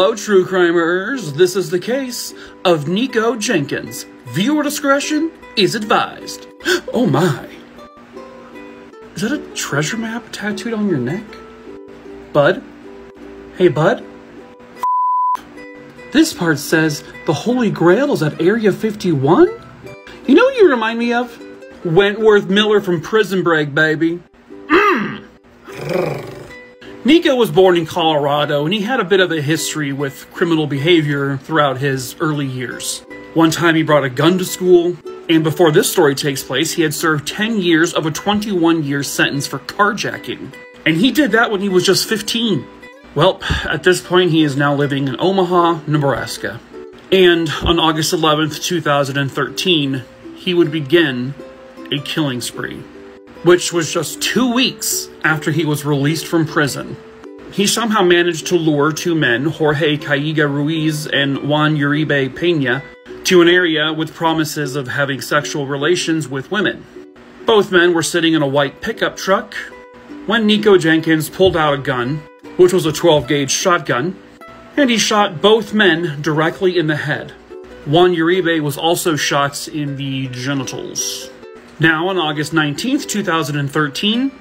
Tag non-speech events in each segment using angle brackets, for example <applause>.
Hello, true crimers. This is the case of Nikko Jenkins. Viewer discretion is advised. <gasps> Oh my. Is that a treasure map tattooed on your neck? Bud? Hey, Bud? <laughs> This part says the Holy Grail is at Area 51? You know you remind me of? Wentworth Miller from Prison Break, baby. Mm. Nikko was born in Colorado and he had a bit of a history with criminal behavior throughout his early years. One time he brought a gun to school, and before this story takes place, he had served 10 years of a 21 year sentence for carjacking. And he did that when he was just 15. Well, at this point, he is now living in Omaha, Nebraska. And on August 11th, 2013, he would begin a killing spree, which was just two weeks after he was released from prison. He somehow managed to lure two men, Jorge Cajiga Ruiz and Juan Uribe Pena, to an area with promises of having sexual relations with women. Both men were sitting in a white pickup truck when Nikko Jenkins pulled out a gun, which was a 12 gauge shotgun, and he shot both men directly in the head. Juan Uribe was also shot in the genitals. Now, on August 19th, 2013,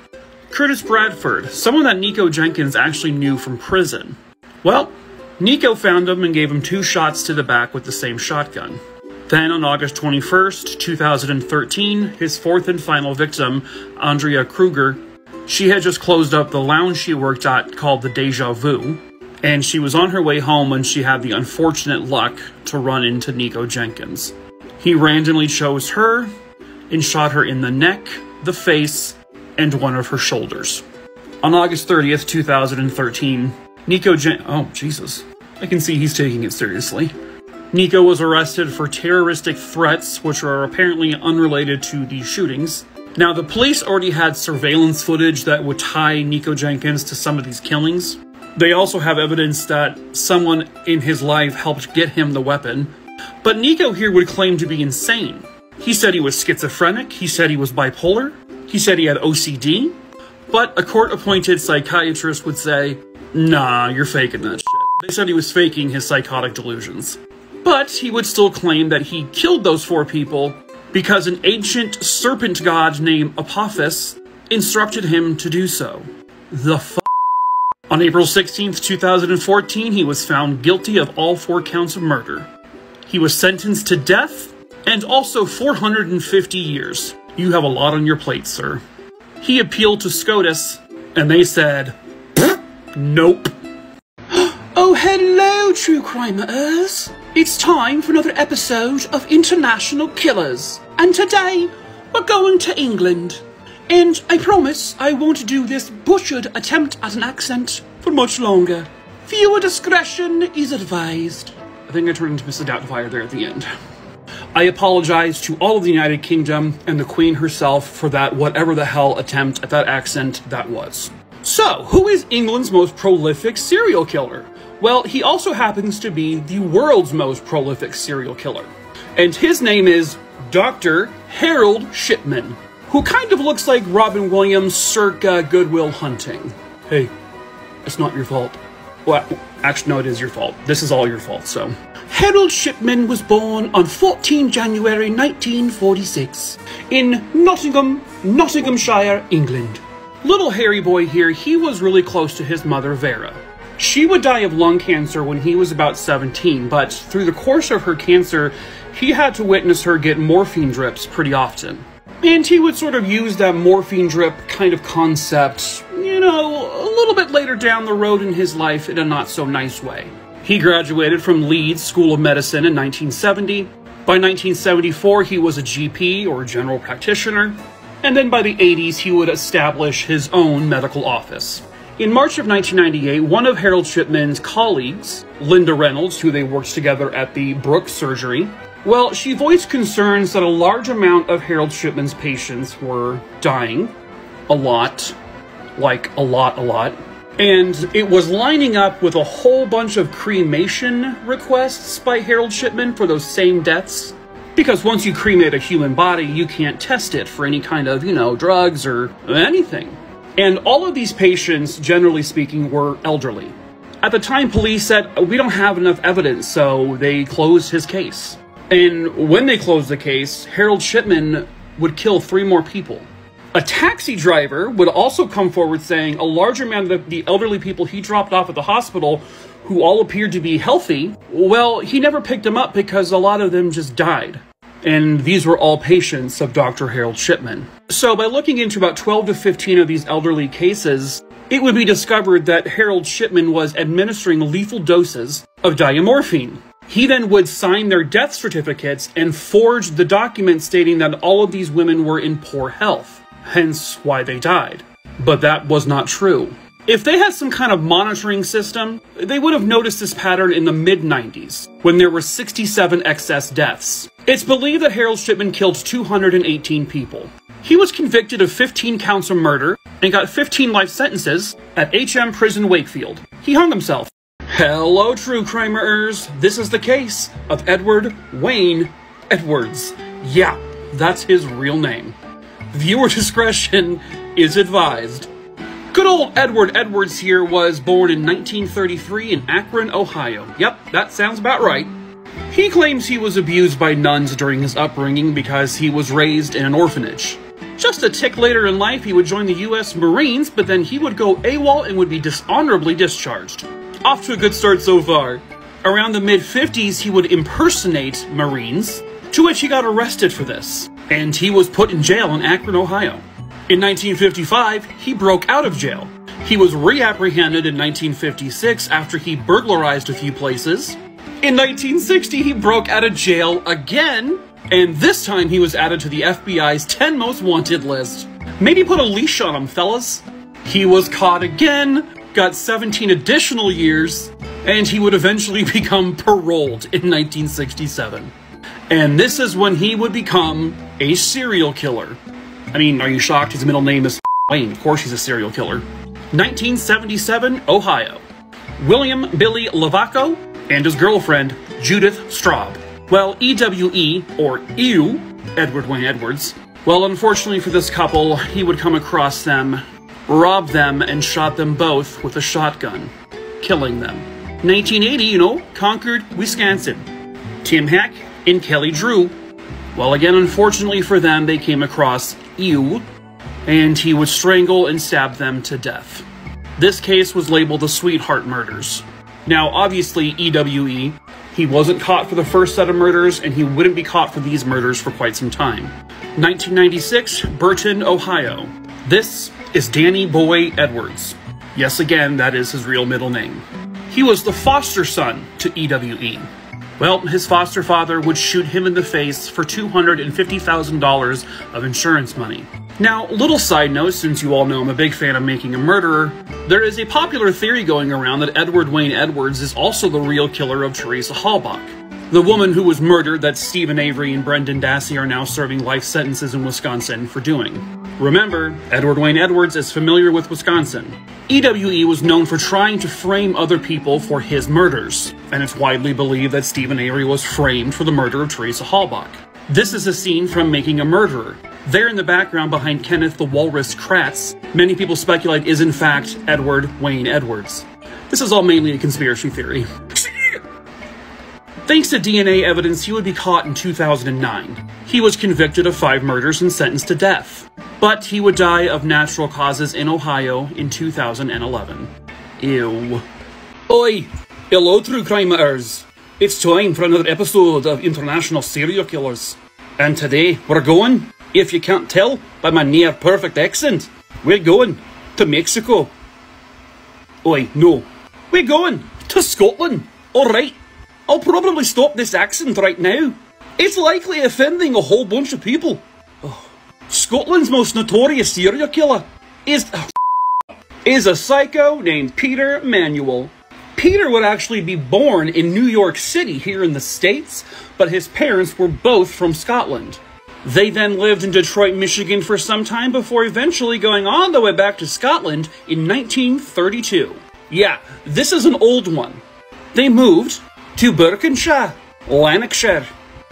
Curtis Bradford, someone that Nikko Jenkins actually knew from prison. Well, Nikko found him and gave him two shots to the back with the same shotgun. Then on August 21st, 2013, his fourth and final victim, Andrea Kruger, she had just closed up the lounge she worked at called the Deja Vu, and she was on her way home when she had the unfortunate luck to run into Nikko Jenkins. He randomly chose her and shot her in the neck, the face, and one of her shoulders. On August 30th, 2013, Nikko Jen- Oh, Jesus. I can see he's taking it seriously. Nikko was arrested for terroristic threats, which are apparently unrelated to the shootings. Now, the police already had surveillance footage that would tie Nikko Jenkins to some of these killings. They also have evidence that someone in his life helped get him the weapon. But Nikko here would claim to be insane. He said he was schizophrenic, he said he was bipolar, he said he had OCD, but a court appointed psychiatrist would say, nah, you're faking that shit. They said he was faking his psychotic delusions. But he would still claim that he killed those four people because an ancient serpent god named Apophis instructed him to do so. The f On April 16th, 2014, he was found guilty of all four counts of murder. He was sentenced to death and also 450 years. You have a lot on your plate, sir. He appealed to SCOTUS, and they said, nope. <gasps> oh, hello, true crimers. It's time for another episode of International Killers. And today, we're going to England. And I promise I won't do this butchered attempt at an accent for much longer. Viewer discretion is advised. I think I turned into Mrs. Doubtfire there at the end. I apologize to all of the United Kingdom and the Queen herself for that whatever the hell attempt at that accent that was. So, who is England's most prolific serial killer? Well, he also happens to be the world's most prolific serial killer. And his name is Dr. Harold Shipman, who kind of looks like Robin Williams circa Good Will Hunting. Hey, it's not your fault. Well, actually, no, it is your fault. This is all your fault, so. Harold Shipman was born on 14 January 1946 in Nottingham, Nottinghamshire, England. Little Harry boy here, he was really close to his mother, Vera. She would die of lung cancer when he was about 17, but through the course of her cancer, he had to witness her get morphine drips pretty often. And he would sort of use that morphine drip kind of concept, you know, a little bit later down the road in his life in a not so nice way. He graduated from Leeds School of Medicine in 1970. By 1974, he was a GP or general practitioner. And then by the 80s, he would establish his own medical office. In March of 1998, one of Harold Shipman's colleagues, Linda Reynolds, who they worked together at the Brooks surgery, well, she voiced concerns that a large amount of Harold Shipman's patients were dying. A lot. Like, a lot, a lot. And it was lining up with a whole bunch of cremation requests by Harold Shipman for those same deaths. Because once you cremate a human body, you can't test it for any kind of, you know, drugs or anything. And all of these patients, generally speaking, were elderly. At the time, police said, we don't have enough evidence, so they closed his case. And when they closed the case, Harold Shipman would kill three more people. A taxi driver would also come forward saying a large amount of the elderly people he dropped off at the hospital, who all appeared to be healthy, well, he never picked them up because a lot of them just died. And these were all patients of Dr. Harold Shipman. So, by looking into about 12 to 15 of these elderly cases, it would be discovered that Harold Shipman was administering lethal doses of diamorphine. He then would sign their death certificates and forge the document stating that all of these women were in poor health, hence why they died. But that was not true. If they had some kind of monitoring system, they would have noticed this pattern in the mid 90s, when there were 67 excess deaths. It's believed that Harold Shipman killed 218 people. He was convicted of 15 counts of murder and got 15 life sentences at HM Prison Wakefield. He hung himself. Hello, true crimers. This is the case of Edward Wayne Edwards. Yeah, that's his real name. Viewer <laughs> discretion is advised. Good old Edward Edwards here was born in 1933 in Akron, Ohio. Yep, that sounds about right. He claims he was abused by nuns during his upbringing because he was raised in an orphanage. Just a tick later in life, he would join the U.S. Marines, but then he would go AWOL and would be dishonorably discharged. Off to a good start so far. Around the mid 50s, he would impersonate Marines, to which he got arrested for this, and he was put in jail in Akron, Ohio. In 1955, he broke out of jail. He was reapprehended in 1956 after he burglarized a few places. In 1960, he broke out of jail again, and this time he was added to the FBI's 10 most wanted list. Maybe put a leash on him, fellas. He was caught again, got 17 additional years, and he would eventually <laughs> become paroled in 1967. And this is when he would become a serial killer. I mean, are you shocked his middle name is <laughs> Wayne? Of course he's a serial killer. 1977, Ohio. William Billy Lavaco and his girlfriend, Judith Straub. Well, EWE, or EW, Edward Wayne Edwards, well, unfortunately for this couple, he would come across them, robbed them, and shot them both with a shotgun, killing them. 1980, you know, Concord, Wisconsin. Tim Hack and Kelly Drew well, again, unfortunately for them, they came across Ew, and he would strangle and stab them to death. This case was labeled the Sweetheart Murders. Now, obviously, EWE, he wasn't caught for the first set of murders, and he wouldn't be caught for these murders for quite some time. 1996, Burton, Ohio. This is Danny Boy Edwards. Yes, again, that is his real middle name. He was the foster son to EWE. Well, his foster father would shoot him in the face for $250,000 of insurance money. Now, little side note, since you all know I'm a big fan of making a murderer, there is a popular theory going around that Edward Wayne Edwards is also the real killer of Teresa Halbach. The woman who was murdered that Steven Avery and Brendan Dassey are now serving life sentences in Wisconsin for doing. Remember, Edward Wayne Edwards is familiar with Wisconsin. EWE was known for trying to frame other people for his murders, and it's widely believed that Steven Avery was framed for the murder of Teresa Halbach. This is a scene from Making a Murderer. There in the background behind Kenneth the Walrus Kratz, many people speculate is in fact Edward Wayne Edwards. This is all mainly a conspiracy theory. Thanks to DNA evidence, he would be caught in 2009. He was convicted of five murders and sentenced to death. But he would die of natural causes in Ohio in 2011. Ew. Oi! Hello, true crimers! It's time for another episode of International Serial Killers. And today, we're going, if you can't tell by my near perfect accent, we're going to Mexico. Oi, no. We're going to Scotland. Alright, I'll probably stop this accent right now. It's likely offending a whole bunch of people. Oh. Scotland's most notorious serial killer is, <laughs> is a psycho named Peter Manuel. Peter would actually be born in New York City here in the States, but his parents were both from Scotland. They then lived in Detroit, Michigan for some time before eventually going all the way back to Scotland in 1932. Yeah, this is an old one. They moved to Birkenshaw, Lanarkshire.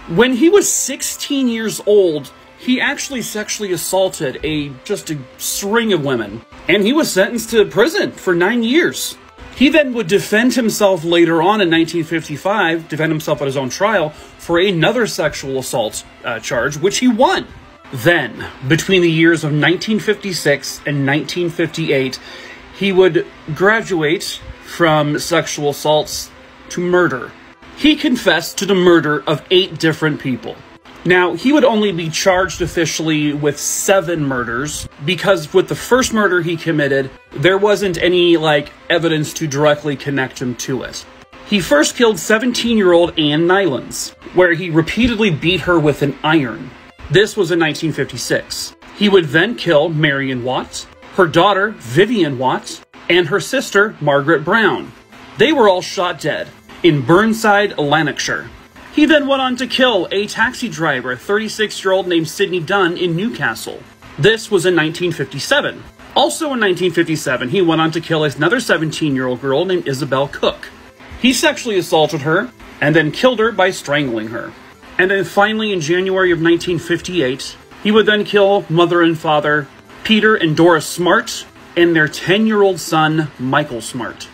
When he was 16 years old, he actually sexually assaulted a just a string of women, and he was sentenced to prison for nine years. He then would defend himself later on in 1955, defend himself at his own trial for another sexual assault uh, charge, which he won. Then, between the years of 1956 and 1958, he would graduate from sexual assaults to murder. He confessed to the murder of eight different people. Now, he would only be charged officially with seven murders because with the first murder he committed, there wasn't any, like, evidence to directly connect him to it. He first killed 17 year old Ann Kneilands, where he repeatedly beat her with an iron. This was in 1956. He would then kill Marion Watts, her daughter Vivian Watts, and her sister Margaret Brown. They were all shot dead in Burnside, Lanarkshire. He then went on to kill a taxi driver, 36 year old named Sidney Dunn in Newcastle. This was in 1957. Also in 1957, he went on to kill another 17 year old girl named Isabel Cook. He sexually assaulted her and then killed her by strangling her. And then finally, in January of 1958, he would then kill mother and father Peter and Doris Smart and their 10 year old son, Michael Smart.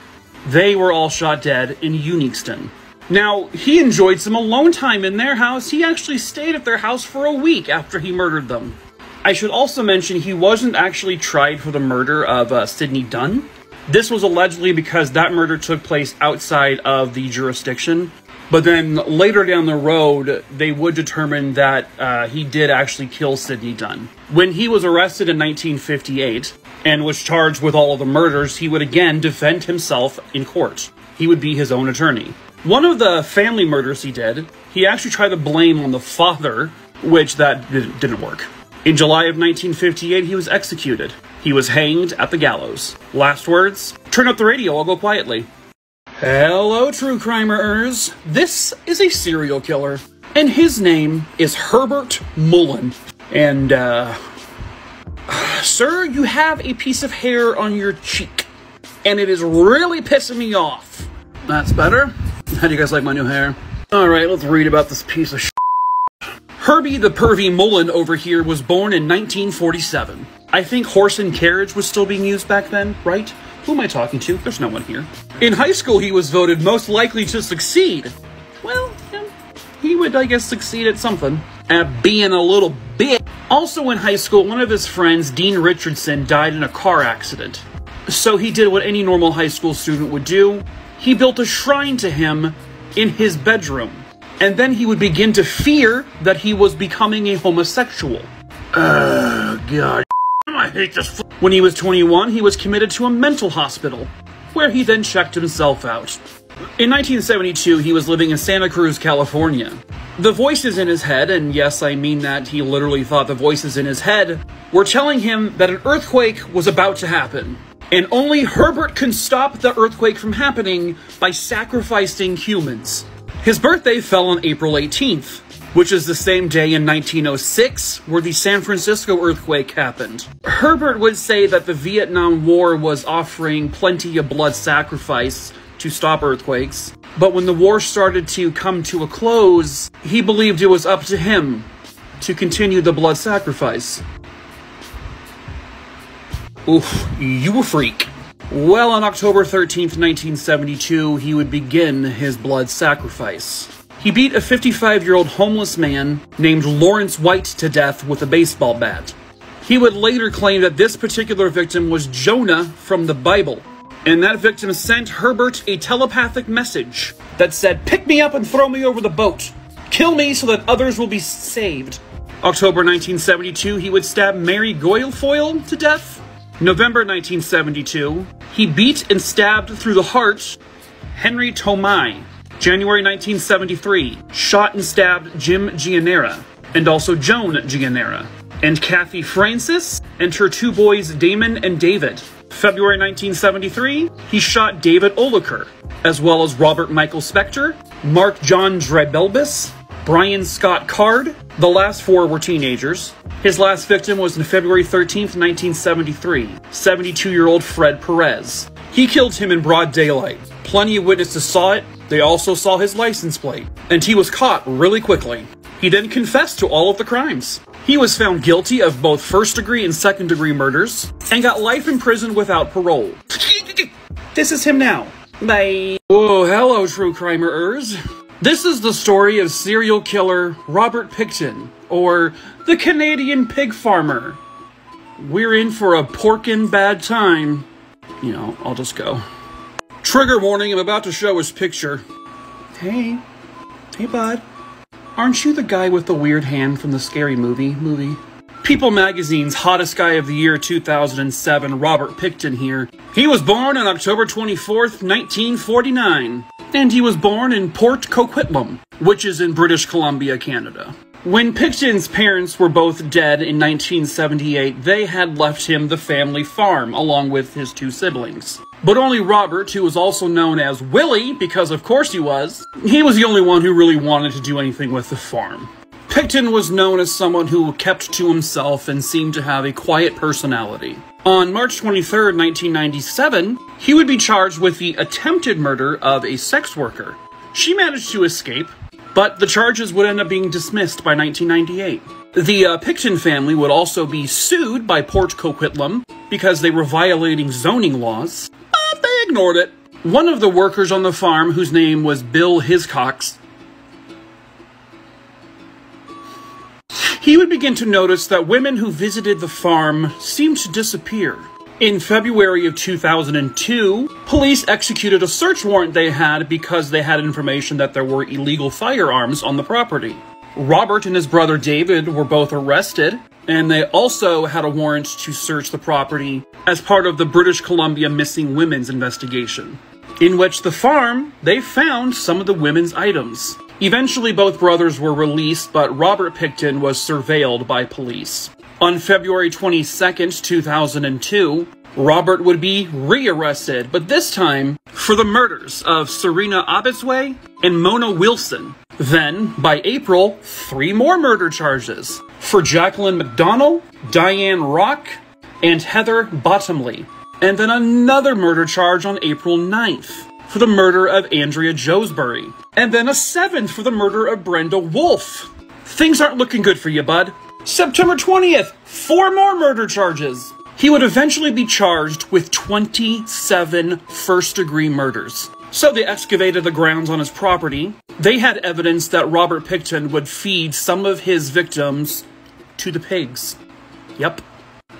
They were all shot dead in Uddingston. Now, he enjoyed some alone time in their house. He actually stayed at their house for a week after he murdered them. I should also mention he wasn't actually tried for the murder of uh, Sidney Dunn. This was allegedly because that murder took place outside of the jurisdiction. But then later down the road, they would determine that uh, he did actually kill Sidney Dunn. When he was arrested in 1958 and was charged with all of the murders, he would again defend himself in court. He would be his own attorney. One of the family murders he did, he actually tried to blame on the father, which that didn't work. In July of 1958, he was executed. He was hanged at the gallows. Last words? Turn up the radio, I'll go quietly. Hello, true crimers. This is a serial killer, and his name is Herbert Mullin. And, uh, sir, you have a piece of hair on your cheek, and it is really pissing me off. That's better. How do you guys like my new hair? Alright, let's read about this piece of sh Herbie the Pervy Mullin over here was born in 1947. I think horse and carriage was still being used back then, right? Who am I talking to? There's no one here. In high school, he was voted most likely to succeed. He would, I guess, succeed at something. At being a little bit. Also in high school, one of his friends, Dean Richardson, died in a car accident. So he did what any normal high school student would do he built a shrine to him in his bedroom. And then he would begin to fear that he was becoming a homosexual. Uh, God. <laughs> I hate this. When he was 21, he was committed to a mental hospital, where he then checked himself out. In 1972, he was living in Santa Cruz, California. The voices in his head, and yes, I mean that he literally thought the voices in his head, were telling him that an earthquake was about to happen. And only Herbert can stop the earthquake from happening by sacrificing humans. His birthday fell on April 18th, which is the same day in 1906 where the San Francisco earthquake happened. Herbert would say that the Vietnam War was offering plenty of blood sacrifice to stop earthquakes, but when the war started to come to a close, he believed it was up to him to continue the blood sacrifice. Oof, you a freak. Well, on October 13th, 1972, he would begin his blood sacrifice. He beat a 55 year old homeless man named Lawrence White to death with a baseball bat. He would later claim that this particular victim was Jonah from the Bible, and that victim sent Herbert a telepathic message that said, Pick me up and throw me over the boat. Kill me so that others will be saved. October 1972, he would stab Mary Guilfoyle to death November 1972, he beat and stabbed through the heart Henry Tomei. January 1973, shot and stabbed Jim Gianera, and also Joan Gianera, and Kathy Francis, and her two boys Damon and David. February 1973, he shot David Oliker, as well as Robert Michael Spector, Mark John Dreibelbis, Brian Scott Card. The last four were teenagers. His last victim was on February 13, 1973, 72 year old Fred Perez. He killed him in broad daylight. Plenty of witnesses saw it. They also saw his license plate. And he was caught really quickly. He then confessed to all of the crimes. He was found guilty of both first degree and second degree murders and got life in prison without parole. This is him now. Bye. Whoa, hello, true crimerers. This is the story of serial killer Robert Pickton, or the Canadian pig farmer. We're in for a porkin' bad time. You know, I'll just go. Trigger warning, I'm about to show his picture. Hey. Hey, bud. Aren't you the guy with the weird hand from the scary movie movie? People magazine's hottest guy of the year 2007, Robert Pickton here. He was born on October 24th, 1949, and he was born in Port Coquitlam, which is in British Columbia, Canada. When Pickton's parents were both dead in 1978, they had left him the family farm along with his two siblings. But only Robert, who was also known as Willie, because of course he was, he was the only one who really wanted to do anything with the farm. Pickton was known as someone who kept to himself and seemed to have a quiet personality. On March 23, 1997, he would be charged with the attempted murder of a sex worker. She managed to escape, but the charges would end up being dismissed by 1998. The uh, Pickton family would also be sued by Port Coquitlam because they were violating zoning laws, but they ignored it. One of the workers on the farm, whose name was Bill Hiscox, he would begin to notice that women who visited the farm seemed to disappear. In February of 2002, police executed a search warrant they had because they had information that there were illegal firearms on the property. Robert and his brother David were both arrested, and they also had a warrant to search the property as part of the British Columbia Missing Women's investigation, in which the farm, they found some of the women's items. Eventually, both brothers were released, but Robert Pickton was surveilled by police. On February 22, 2002, Robert would be rearrested, but this time for the murders of Serena Abotsway and Mona Wilson. Then, by April, three more murder charges for Jacqueline McDonald, Diane Rock, and Heather Bottomley. And then another murder charge on April 9th for the murder of Andrea Joesbury. And then a seventh for the murder of Brenda Wolfe. Things aren't looking good for you, bud. September 20th, four more murder charges. He would eventually be charged with 27 first degree murders. So they excavated the grounds on his property. They had evidence that Robert Pickton would feed some of his victims to the pigs. Yep.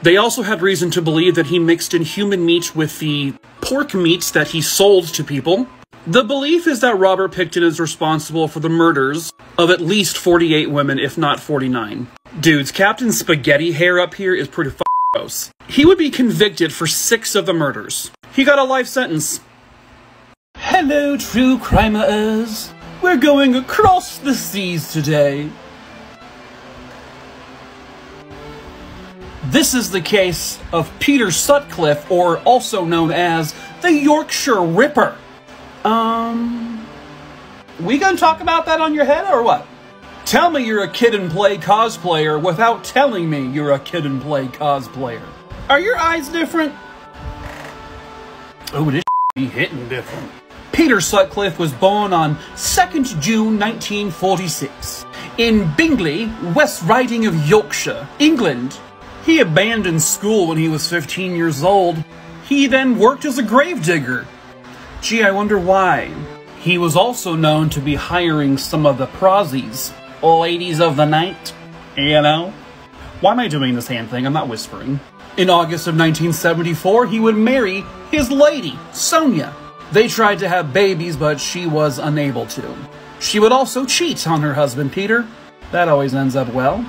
They also had reason to believe that he mixed in human meat with the pork meats that he sold to people. The belief is that Robert Pickton is responsible for the murders of at least 48 women, if not 49. Dudes, Captain Spaghetti hair up here is pretty gross. He would be convicted for six of the murders. He got a life sentence. Hello, true crimers. We're going across the seas today. This is the case of Peter Sutcliffe, or also known as the Yorkshire Ripper. Um, we gonna talk about that on your head or what? Tell me you're a kid and play cosplayer without telling me you're a kid and play cosplayer. Are your eyes different? Oh, this be hitting different. Peter Sutcliffe was born on 2nd June 1946 in Bingley, West Riding of Yorkshire, England. He abandoned school when he was 15 years old. He then worked as a gravedigger. Gee, I wonder why. He was also known to be hiring some of the prozzies, ladies of the night, you know? Why am I doing this hand thing? I'm not whispering. In August of 1974, he would marry his lady, Sonia. They tried to have babies, but she was unable to. She would also cheat on her husband, Peter. That always ends up well.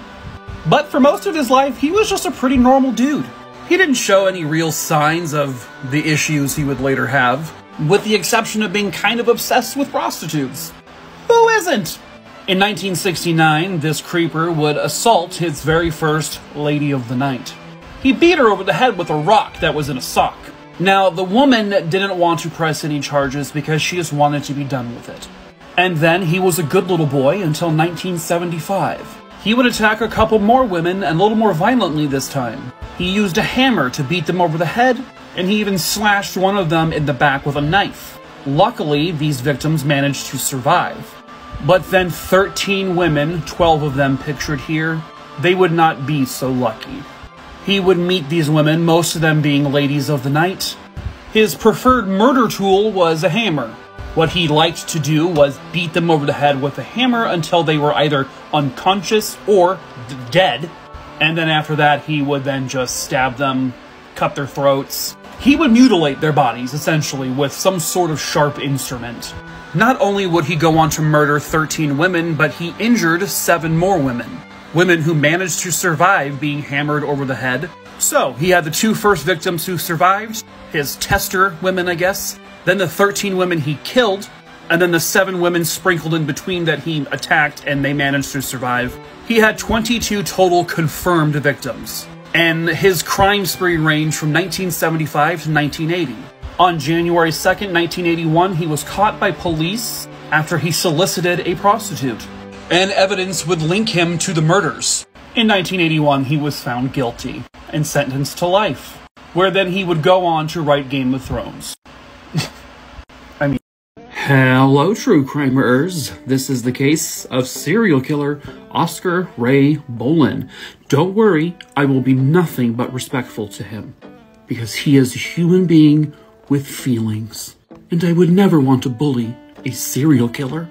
But for most of his life, he was just a pretty normal dude. He didn't show any real signs of the issues he would later have, with the exception of being kind of obsessed with prostitutes. Who isn't? In 1969, this creeper would assault his very first lady of the night. He beat her over the head with a rock that was in a sock. Now, the woman didn't want to press any charges because she just wanted to be done with it. And then he was a good little boy until 1975. He would attack a couple more women and a little more violently this time. He used a hammer to beat them over the head, and he even slashed one of them in the back with a knife. Luckily, these victims managed to survive. But then 13 women, 12 of them pictured here, they would not be so lucky. He would meet these women, most of them being ladies of the night, His preferred murder tool was a hammer. What he liked to do was beat them over the head with a hammer until they were either unconscious or dead. And then after that, he would then just stab them, cut their throats. He would mutilate their bodies, essentially, with some sort of sharp instrument. Not only would he go on to murder 13 women, but he injured seven more women. Women who managed to survive being hammered over the head. So, he had the two first victims who survived, his tester women, I guess, then the 13 women he killed, and then the seven women sprinkled in between that he attacked and they managed to survive. He had 22 total confirmed victims, and his crime spree ranged from 1975 to 1980. On January 2nd, 1981, he was caught by police after he solicited a prostitute, and evidence would link him to the murders. In 1981, he was found guilty and sentenced to life, where then he would go on to write Game of Thrones. <laughs> Hello, true crimers. This is the case of serial killer Oscar Ray Bolin. Don't worry, I will be nothing but respectful to him because he is a human being with feelings, and I would never want to bully a serial killer.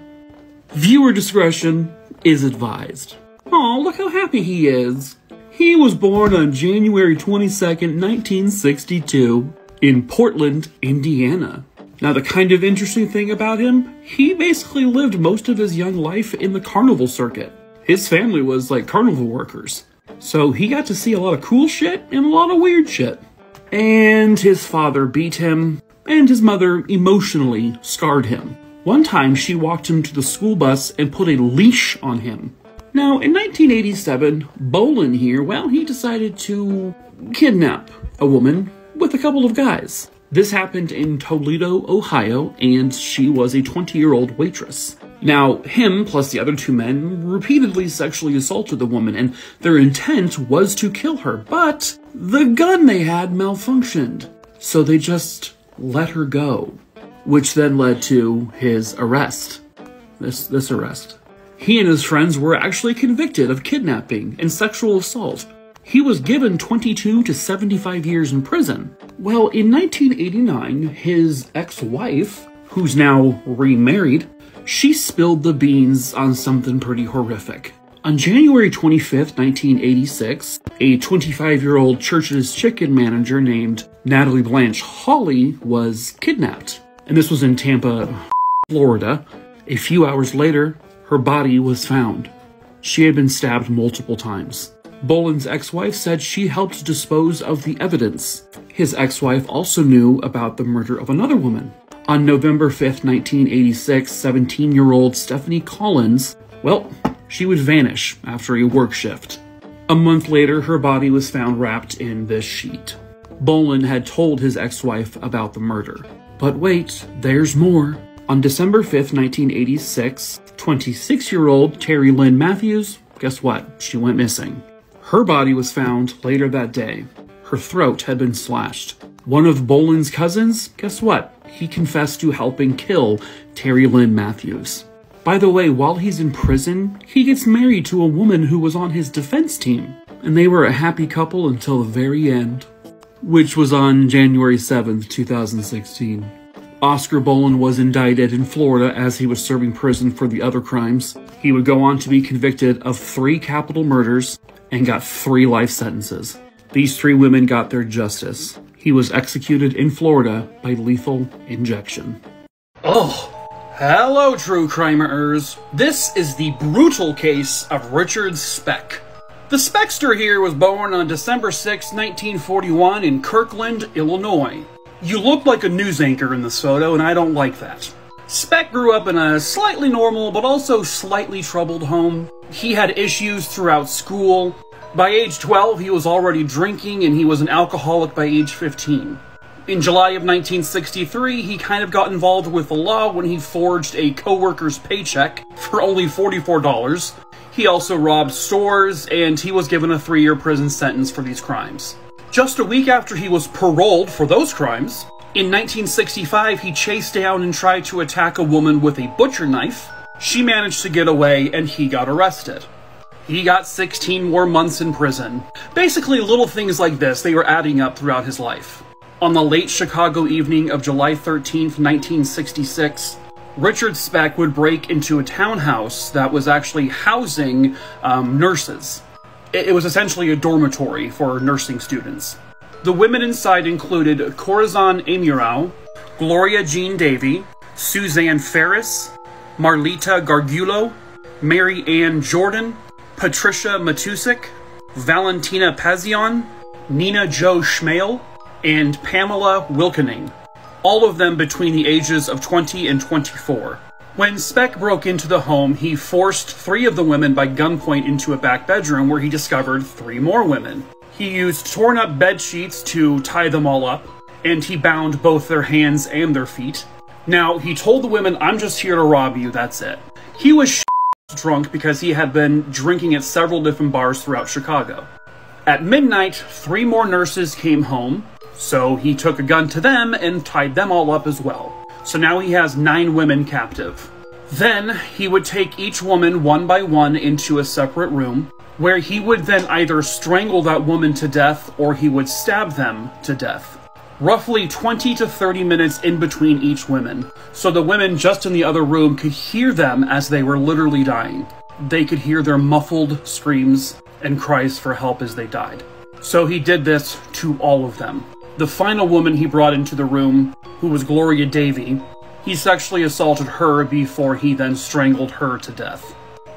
Viewer discretion is advised. Oh, look how happy he is. He was born on January 22nd, 1962, in Portland, Indiana. Now, the kind of interesting thing about him, he basically lived most of his young life in the carnival circuit. His family was like carnival workers. So he got to see a lot of cool shit and a lot of weird shit. And his father beat him, and his mother emotionally scarred him. One time, she walked him to the school bus and put a leash on him. Now, in 1987, Bolin here, well, he decided to kidnap a woman with a couple of guys. This happened in Toledo, Ohio, and she was a 20 year old waitress. Now, him plus the other two men repeatedly sexually assaulted the woman, and their intent was to kill her, but the gun they had malfunctioned. So they just let her go, which then led to his arrest. This, this arrest. He and his friends were actually convicted of kidnapping and sexual assault. He was given 22 to 75 years in prison. Well, in 1989, his ex wife, who's now remarried, she spilled the beans on something pretty horrific. On January 25th, 1986, a 25 year old Church's Chicken manager named Natalie Blanche Holley was kidnapped. And this was in Tampa, Florida. A few hours later, her body was found. She had been stabbed multiple times. Bolin's ex wife said she helped dispose of the evidence. His ex wife also knew about the murder of another woman. On November 5th, 1986, 17 year old Stephanie Collins, well, she would vanish after a work shift. A month later, her body was found wrapped in this sheet. Bolin had told his ex wife about the murder. But wait, there's more. On December 5th, 1986, 26 year old Terry Lynn Matthews, guess what? She went missing. Her body was found later that day. Her throat had been slashed. One of Bolin's cousins, guess what? He confessed to helping kill Terry Lynn Matthews. By the way, while he's in prison, he gets married to a woman who was on his defense team, and they were a happy couple until the very end, which was on January 7th, 2016. Oscar Bolin was indicted in Florida as he was serving prison for the other crimes. He would go on to be convicted of three capital murders and got three life sentences. These three women got their justice. He was executed in Florida by lethal injection. Oh, hello, true crimers. This is the brutal case of Richard Speck. The Speckster here was born on December 6, 1941, in Kirkland, Illinois. You look like a news anchor in this photo, and I don't like that. Speck grew up in a slightly normal but also slightly troubled home. He had issues throughout school. By age 12, he was already drinking and he was an alcoholic by age 15. In July of 1963, he kind of got involved with the law when he forged a coworker's paycheck for only $44. He also robbed stores and he was given a three year prison sentence for these crimes. Just a week after he was paroled for those crimes, in 1965 he chased down and tried to attack a woman with a butcher knife. She managed to get away and he got arrested. He got 16 more months in prison. Basically, little things like this, they were adding up throughout his life. On the late Chicago evening of July 13, 1966, Richard Speck would break into a townhouse that was actually housing um, nurses. It, it was essentially a dormitory for nursing students. The women inside included Corazon Amurao, Gloria Jean Davy, Suzanne Farris, Merlita Gargullo, Mary Ann Jordan, Patricia Matusek, Valentina Pasion, Nina Jo Schmale, and Pamela Wilkening, all of them between the ages of 20 and 24. When Speck broke into the home, he forced three of the women by gunpoint into a back bedroom where he discovered three more women. He used torn up bed sheets to tie them all up, and he bound both their hands and their feet. Now, he told the women, I'm just here to rob you, that's it. He was drunk because he had been drinking at several different bars throughout Chicago. At midnight, three more nurses came home, so he took a gun to them and tied them all up as well. So now he has nine women captive. Then he would take each woman one by one into a separate room, where he would then either strangle that woman to death or he would stab them to death. Roughly 20 to 30 minutes in between each woman, so the women just in the other room could hear them as they were literally dying. They could hear their muffled screams and cries for help as they died. So he did this to all of them. The final woman he brought into the room, who was Gloria Davy, he sexually assaulted her before he then strangled her to death.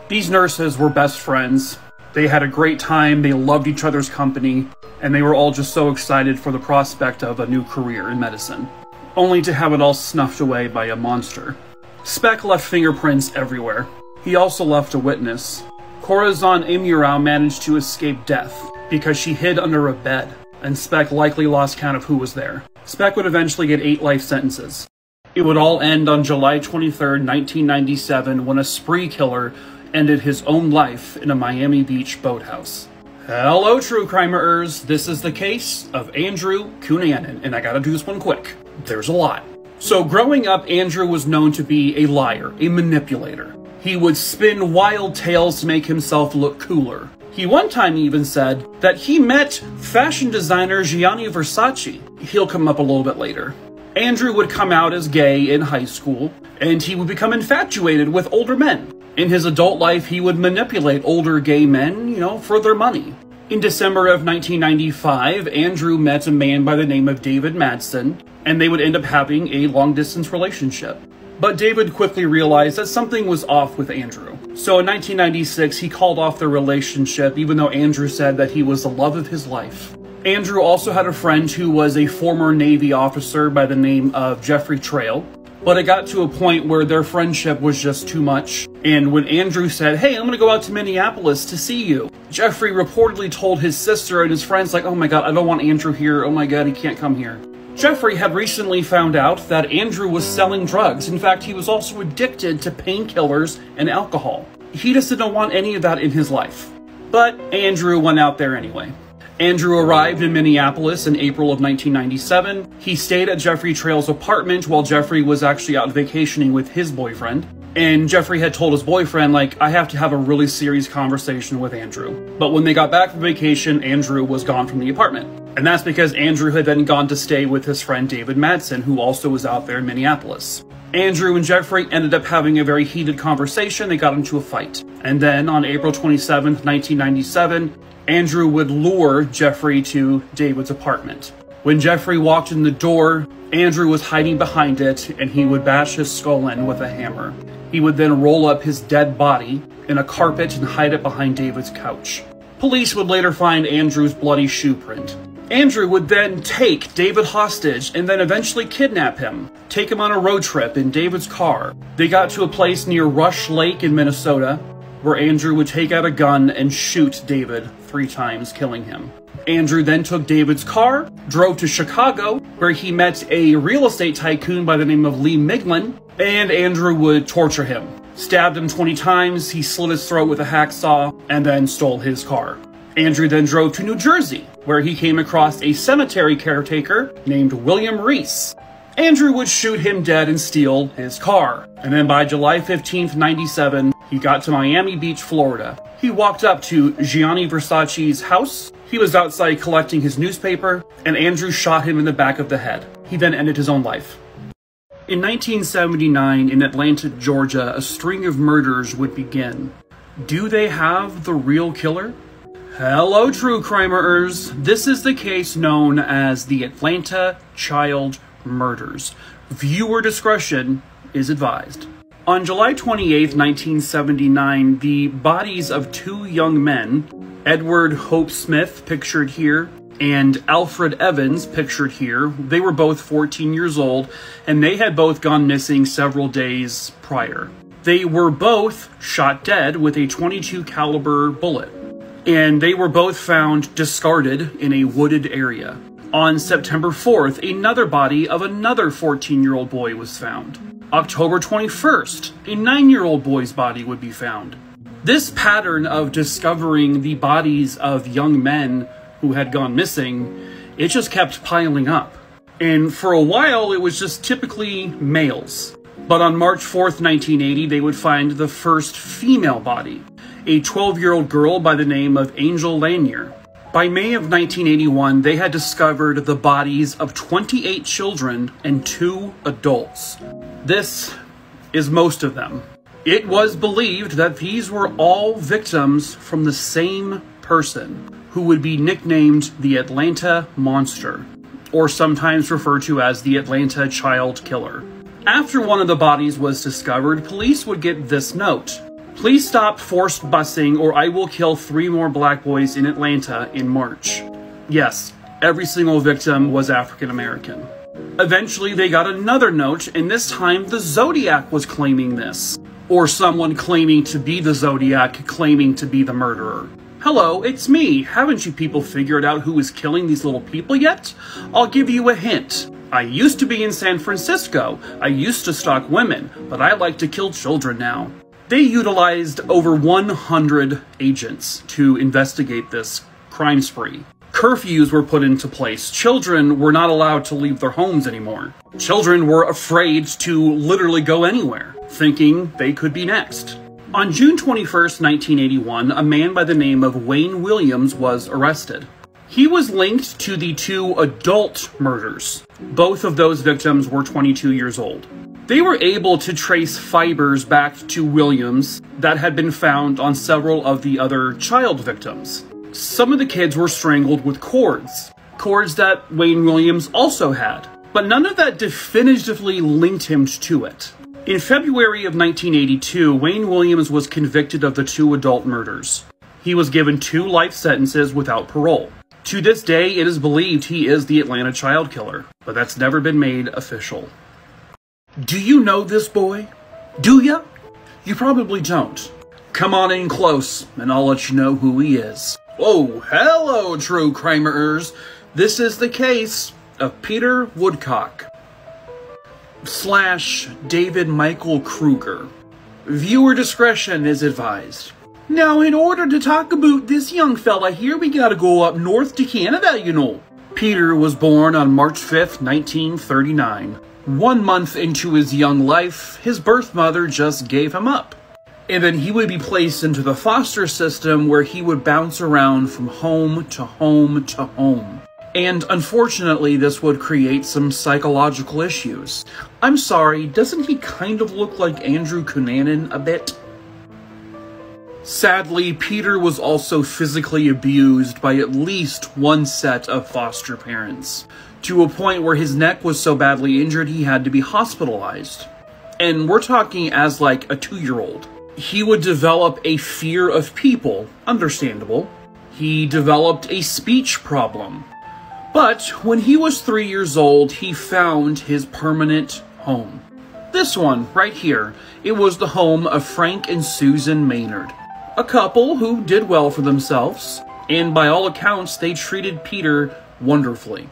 These nurses were best friends. They had a great time, they loved each other's company, and they were all just so excited for the prospect of a new career in medicine, only to have it all snuffed away by a monster. Speck left fingerprints everywhere. He also left a witness. Corazon Amurao managed to escape death because she hid under a bed and Speck likely lost count of who was there. Speck would eventually get eight life sentences. It would all end on July 23, 1997, when a spree killer ended his own life in a Miami Beach boathouse. Hello, true crimers. This is the case of Andrew Cunanan, and I gotta do this one quick. There's a lot. So, growing up, Andrew was known to be a liar, a manipulator. He would spin wild tales to make himself look cooler. He one time even said that he met fashion designer Gianni Versace. He'll come up a little bit later. Andrew would come out as gay in high school, and he would become infatuated with older men. In his adult life, he would manipulate older gay men, you know, for their money. In December of 1995, Andrew met a man by the name of David Madson, and they would end up having a long distance relationship. But David quickly realized that something was off with Andrew. So in 1996, he called off their relationship, even though Andrew said that he was the love of his life. Andrew also had a friend who was a former Navy officer by the name of Jeffrey Trail, but it got to a point where their friendship was just too much. And when Andrew said, Hey, I'm gonna go out to Minneapolis to see you, Jeffrey reportedly told his sister and his friends, like, Oh my god, I don't want Andrew here. Oh my god, he can't come here. Jeffrey had recently found out that Andrew was selling drugs. In fact, he was also addicted to painkillers and alcohol. He just didn't want any of that in his life. But Andrew went out there anyway. Andrew arrived in Minneapolis in April of 1997. He stayed at Jeffrey Trail's apartment while Jeffrey was actually out vacationing with his boyfriend. And Jeffrey had told his boyfriend, like, I have to have a really serious conversation with Andrew. But when they got back from vacation, Andrew was gone from the apartment. And that's because Andrew had then gone to stay with his friend David Madson, who also was out there in Minneapolis. Andrew and Jeffrey ended up having a very heated conversation. They got into a fight. And then on April 27, 1997, Andrew would lure Jeffrey to David's apartment. When Jeffrey walked in the door, Andrew was hiding behind it and he would bash his skull in with a hammer. He would then roll up his dead body in a carpet and hide it behind David's couch. Police would later find Andrew's bloody shoe print. Andrew would then take David hostage and then eventually kidnap him, take him on a road trip in David's car. They got to a place near Rush Lake in Minnesota where Andrew would take out a gun and shoot David three times, killing him. Andrew then took David's car, drove to Chicago, where he met a real estate tycoon by the name of Lee Miglin, and Andrew would torture him. Stabbed him 20 times, he slit his throat with a hacksaw, and then stole his car. Andrew then drove to New Jersey, where he came across a cemetery caretaker named William Reese. Andrew would shoot him dead and steal his car. And then by July 15th, 97, He got to Miami Beach, Florida. He walked up to Gianni Versace's house. He was outside collecting his newspaper, and Andrew shot him in the back of the head. He then ended his own life. In 1979, in Atlanta, Georgia, a string of murders would begin. Do they have the real killer? Hello, true crimers. This is the case known as the Atlanta Child Murders. Viewer discretion is advised. On July 28, 1979, the bodies of two young men, Edward Hope Smith, pictured here, and Alfred Evans, pictured here, they were both 14 years old, and they had both gone missing several days prior. They were both shot dead with a 22 caliber bullet and they were both found discarded in a wooded area. On September 4th, another body of another 14 year old boy was found. October 21st, a 9 year old boy's body would be found. This pattern of discovering the bodies of young men who had gone missing, it just kept piling up. And for a while, it was just typically males. But on March 4th, 1980, they would find the first female body a 12 year old girl by the name of Angel Lenair. By May of 1981, they had discovered the bodies of 28 children and two adults. This is most of them. It was believed that these were all victims from the same person, who would be nicknamed the Atlanta Monster, or sometimes referred to as the Atlanta Child Killer. After one of the bodies was discovered, police would get this note Please stop forced busing or I will kill three more black boys in Atlanta in March. Yes, every single victim was African American. Eventually, they got another note, and this time the Zodiac was claiming this. Or someone claiming to be the Zodiac claiming to be the murderer. Hello, it's me. Haven't you people figured out who is killing these little people yet? I'll give you a hint. I used to be in San Francisco. I used to stalk women, but I like to kill children now. They utilized over 100 agents to investigate this crime spree. Curfews were put into place. Children were not allowed to leave their homes anymore. Children were afraid to literally go anywhere, thinking they could be next. On June 21, 1981, a man by the name of Wayne Williams was arrested. He was linked to the two adult murders. Both of those victims were 22 years old. They were able to trace fibers back to Williams that had been found on several of the other child victims. Some of the kids were strangled with cords, cords that Wayne Williams also had, but none of that definitively linked him to it. In February of 1982, Wayne Williams was convicted of the two adult murders. He was given two life sentences without parole. To this day, it is believed he is the Atlanta child killer, but that's never been made official. Do you know this boy? Do ya? You probably don't. Come on in close, and I'll let you know who he is. Oh, hello, true crimers. This is the case of Peter Woodcock slash David Michael Krueger. Viewer discretion is advised. Now, in order to talk about this young fella here, we gotta go up north to Canada, you know. Peter was born on March 5th, 1939. One month into his young life, his birth mother just gave him up. And then he would be placed into the foster system where he would bounce around from home to home to home. And unfortunately, this would create some psychological issues. I'm sorry, doesn't he kind of look like Andrew Cunanan a bit? Sadly, Peter was also physically abused by at least one set of foster parents to a point where his neck was so badly injured he had to be hospitalized. And we're talking as like a two year old. He would develop a fear of people, understandable. He developed a speech problem. But when he was three years old, he found his permanent home. This one, right here, it was the home of Frank and Susan Maynard, a couple who did well for themselves, and by all accounts, they treated Peter wonderfully.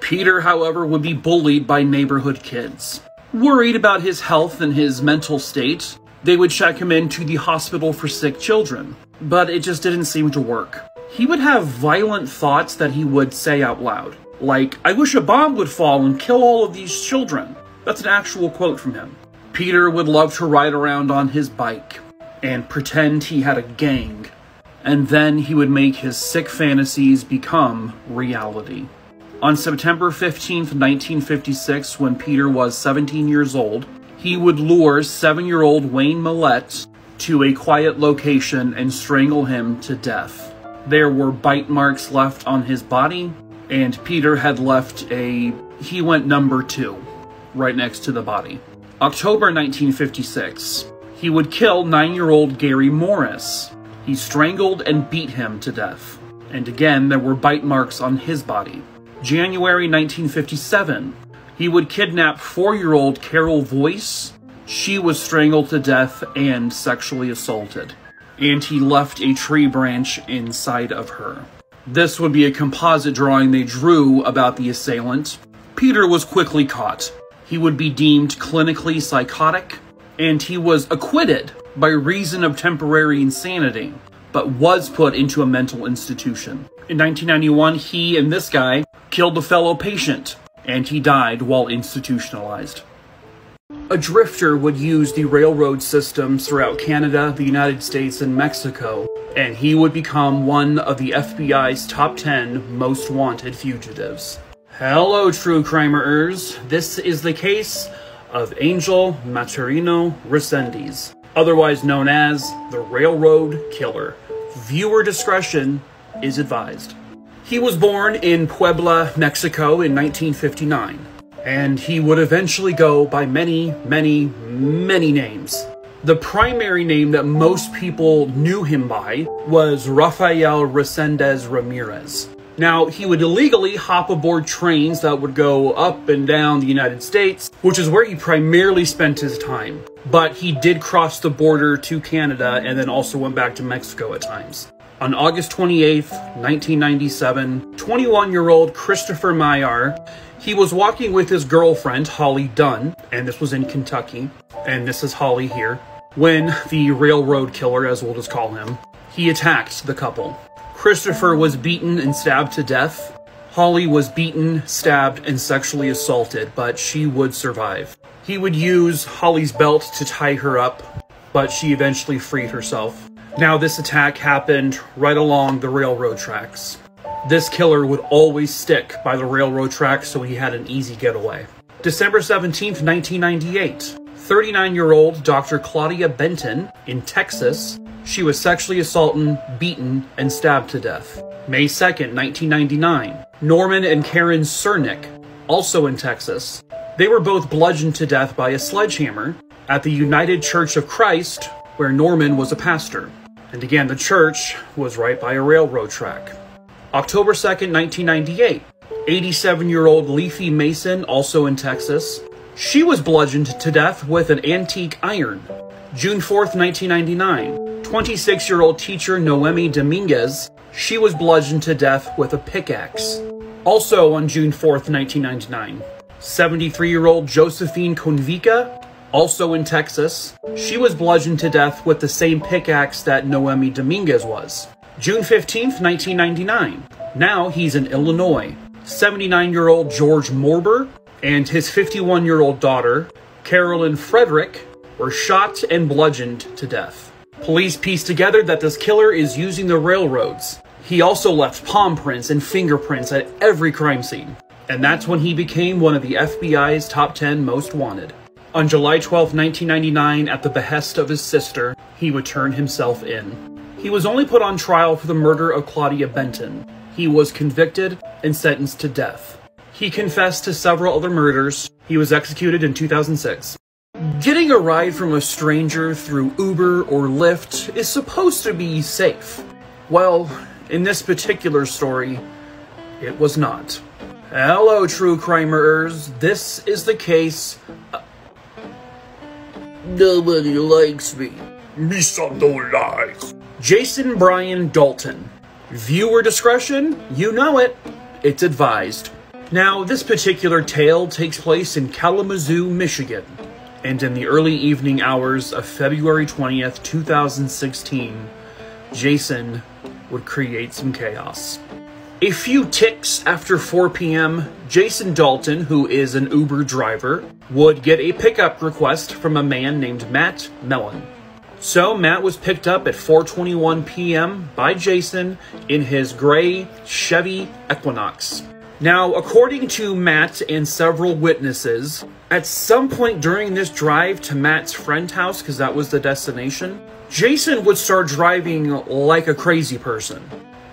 Peter, however, would be bullied by neighborhood kids. Worried about his health and his mental state, they would check him into the hospital for sick children. But it just didn't seem to work. He would have violent thoughts that he would say out loud. Like, I wish a bomb would fall and kill all of these children. That's an actual quote from him. Peter would love to ride around on his bike. and pretend he had a gang. And then he would make his sick fantasies become reality. On September 15th, 1956, when Peter was 17 years old, he would lure seven year old Wayne Millette to a quiet location and strangle him to death. There were bite marks left on his body, and Peter had left a. He went number two, right next to the body. October 1956, he would kill nine year old Gary Morris. He strangled and beat him to death. And again, there were bite marks on his body. January 1957, he would kidnap four year old Carol Voice. She was strangled to death and sexually assaulted. And he left a tree branch inside of her. This would be a composite drawing they drew about the assailant. Peter was quickly caught. He would be deemed clinically psychotic, and he was acquitted by reason of temporary insanity, but was put into a mental institution. In 1991, he and this guy killed a fellow patient, and he died while institutionalized. A drifter would use the railroad systems throughout Canada, the United States, and Mexico, and he would become one of the FBI's top 10 most wanted fugitives. Hello, true crimers. This is the case of Angel Maturino Resendiz, otherwise known as the Railroad Killer. Viewer discretion is advised. He was born in Puebla, Mexico in 1959, and he would eventually go by many, many, many names. The primary name that most people knew him by was Rafael Resendez Ramirez. Now, he would illegally hop aboard trains that would go up and down the United States, which is where he primarily spent his time. But he did cross the border to Canada and then also went back to Mexico at times. On August 28, 1997, 21-year-old Christopher Mayer, he was walking with his girlfriend, Holly Dunn, and this was in Kentucky, and this is Holly here, when the railroad killer, as we'll just call him, he attacked the couple. Christopher was beaten and stabbed to death. Holly was beaten, stabbed, and sexually assaulted, but she would survive. He would use Holly's belt to tie her up, but she eventually freed herself. Now, this attack happened right along the railroad tracks. This killer would always stick by the railroad tracks, so he had an easy getaway. December 17th, 1998. 39 year old Dr. Claudia Benton in Texas she was sexually assaulted, beaten, and stabbed to death. May 2nd, 1999. Norman and Karen Sirnic, also in Texas. They were both bludgeoned to death by a sledgehammer at the United Church of Christ, where Norman was a pastor. And again, the church was right by a railroad track. October 2nd, 1998. 87 year old Leafy Mason, also in Texas. She was bludgeoned to death with an antique iron. June 4th, 1999. 26 year old teacher Noemi Dominguez, she was bludgeoned to death with a pickaxe. Also on June 4th, 1999, 73 year old Josephine Konvicka, also in Texas, she was bludgeoned to death with the same pickaxe that Noemi Dominguez was. June 15th, 1999, now he's in Illinois. 79 year old George Morber and his 51 year old daughter, Carolyn Frederick, were shot and bludgeoned to death. Police pieced together that this killer is using the railroads. He also left palm prints and fingerprints at every crime scene. And that's when he became one of the FBI's top 10 most wanted. On July 12, 1999, at the behest of his sister, he would turn himself in. He was only put on trial for the murder of Claudia Benton. He was convicted and sentenced to death. He confessed to several other murders. He was executed in 2006. Getting a ride from a stranger through Uber or Lyft is supposed to be safe. Well, in this particular story, it was not. Hello, true crimers. This is the case. Nobody likes me. Misa no likes. Jason Brian Dalton. Viewer discretion, you know it. It's advised. Now, this particular tale takes place in Kalamazoo, Michigan and in the early evening hours of February 20th, 2016, Jason would create some chaos. A few ticks after 4 p.m., Jason Dalton, who is an Uber driver, would get a pickup request from a man named Matt Mellon. So Matt was picked up at 4:21 p.m. by Jason in his gray Chevy Equinox. Now, according to Matt and several witnesses, at some point during this drive to Matt's friend's house, because that was the destination, Jason would start driving like a crazy person.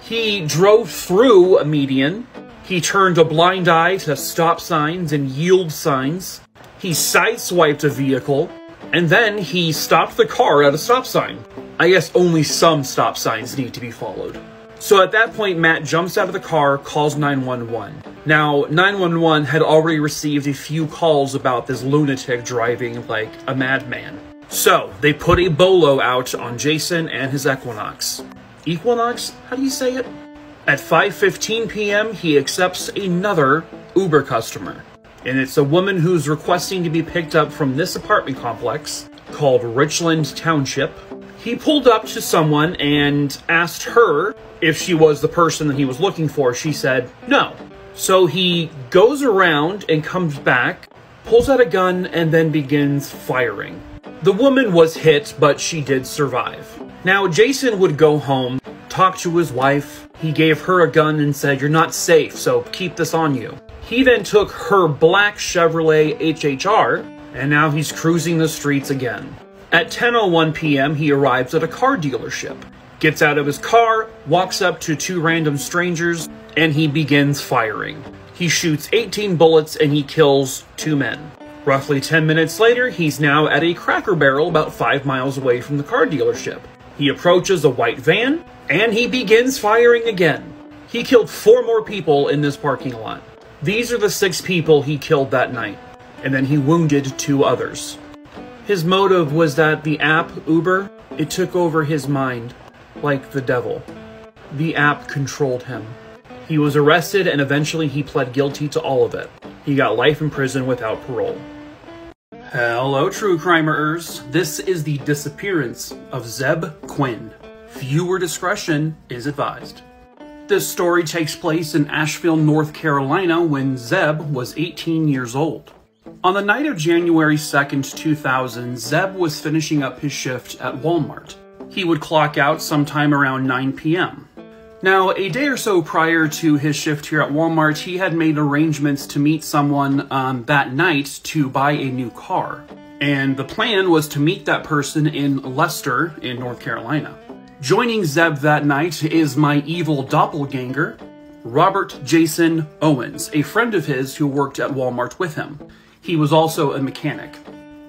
He drove through a median. He turned a blind eye to stop signs and yield signs. He sideswiped a vehicle. And then he stopped the car at a stop sign. I guess only some stop signs need to be followed. So at that point, Matt jumps out of the car, calls 911. Now, 911 had already received a few calls about this lunatic driving like a madman. So, they put a bolo out on Jason and his Equinox. Equinox? How do you say it? At 5:15 p.m., he accepts another Uber customer. And it's a woman who's requesting to be picked up from this apartment complex called Richland Township. He pulled up to someone and asked her if she was the person that he was looking for. She said no. So he goes around and comes back, pulls out a gun, and then begins firing. The woman was hit, but she did survive. Now, Jason would go home, talk to his wife. He gave her a gun and said, You're not safe, so keep this on you. He then took her black Chevrolet HHR, and now he's cruising the streets again. At 10.01 p.m., he arrives at a car dealership, gets out of his car, walks up to two random strangers, and he begins firing. He shoots 18 bullets and he kills two men. Roughly 10 minutes later, he's now at a cracker barrel about 5 miles away from the car dealership. He approaches a white van, and he begins firing again. He killed four more people in this parking lot. These are the six people he killed that night, and then he wounded two others. His motive was that the app, Uber, it took over his mind, like the devil. The app controlled him. He was arrested and eventually he pled guilty to all of it. He got life in prison without parole. Hello, true crimers. This is the disappearance of Zebb Quinn. Viewer discretion is advised. This story takes place in Asheville, North Carolina when Zebb was 18 years old. On the night of January 2nd, 2000, Zebb was finishing up his shift at Walmart. He would clock out sometime around 9 p.m. Now, a day or so prior to his shift here at Walmart, he had made arrangements to meet someone um, that night to buy a new car. And the plan was to meet that person in Leicester, in North Carolina. Joining Zebb that night is my evil doppelganger, Robert Jason Owens, a friend of his who worked at Walmart with him. He was also a mechanic.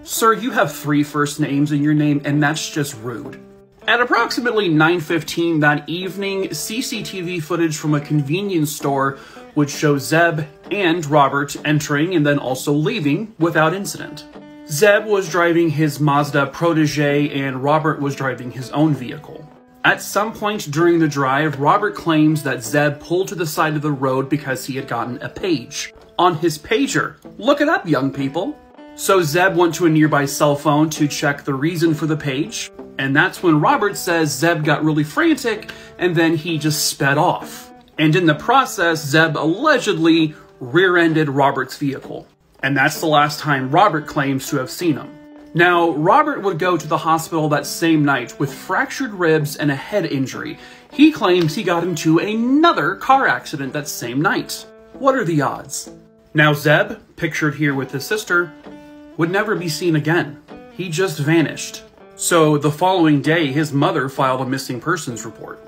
Sir, you have three first names in your name, and that's just rude. At approximately 9.15 that evening, CCTV footage from a convenience store would show Zebb and Robert entering and then also leaving without incident. Zebb was driving his Mazda Protege and Robert was driving his own vehicle. At some point during the drive, Robert claims that Zebb pulled to the side of the road because he had gotten a page. On his pager. Look it up, young people. So Zebb went to a nearby cell phone to check the reason for the page, and that's when Robert says Zebb got really frantic and then he just sped off. And in the process, Zebb allegedly rear ended Robert's vehicle. And that's the last time Robert claims to have seen him. Now, Robert would go to the hospital that same night with fractured ribs and a head injury. He claims he got into another car accident that same night. What are the odds? Now, Zebb, pictured here with his sister, would never be seen again. He just vanished. So the following day, his mother filed a missing persons report.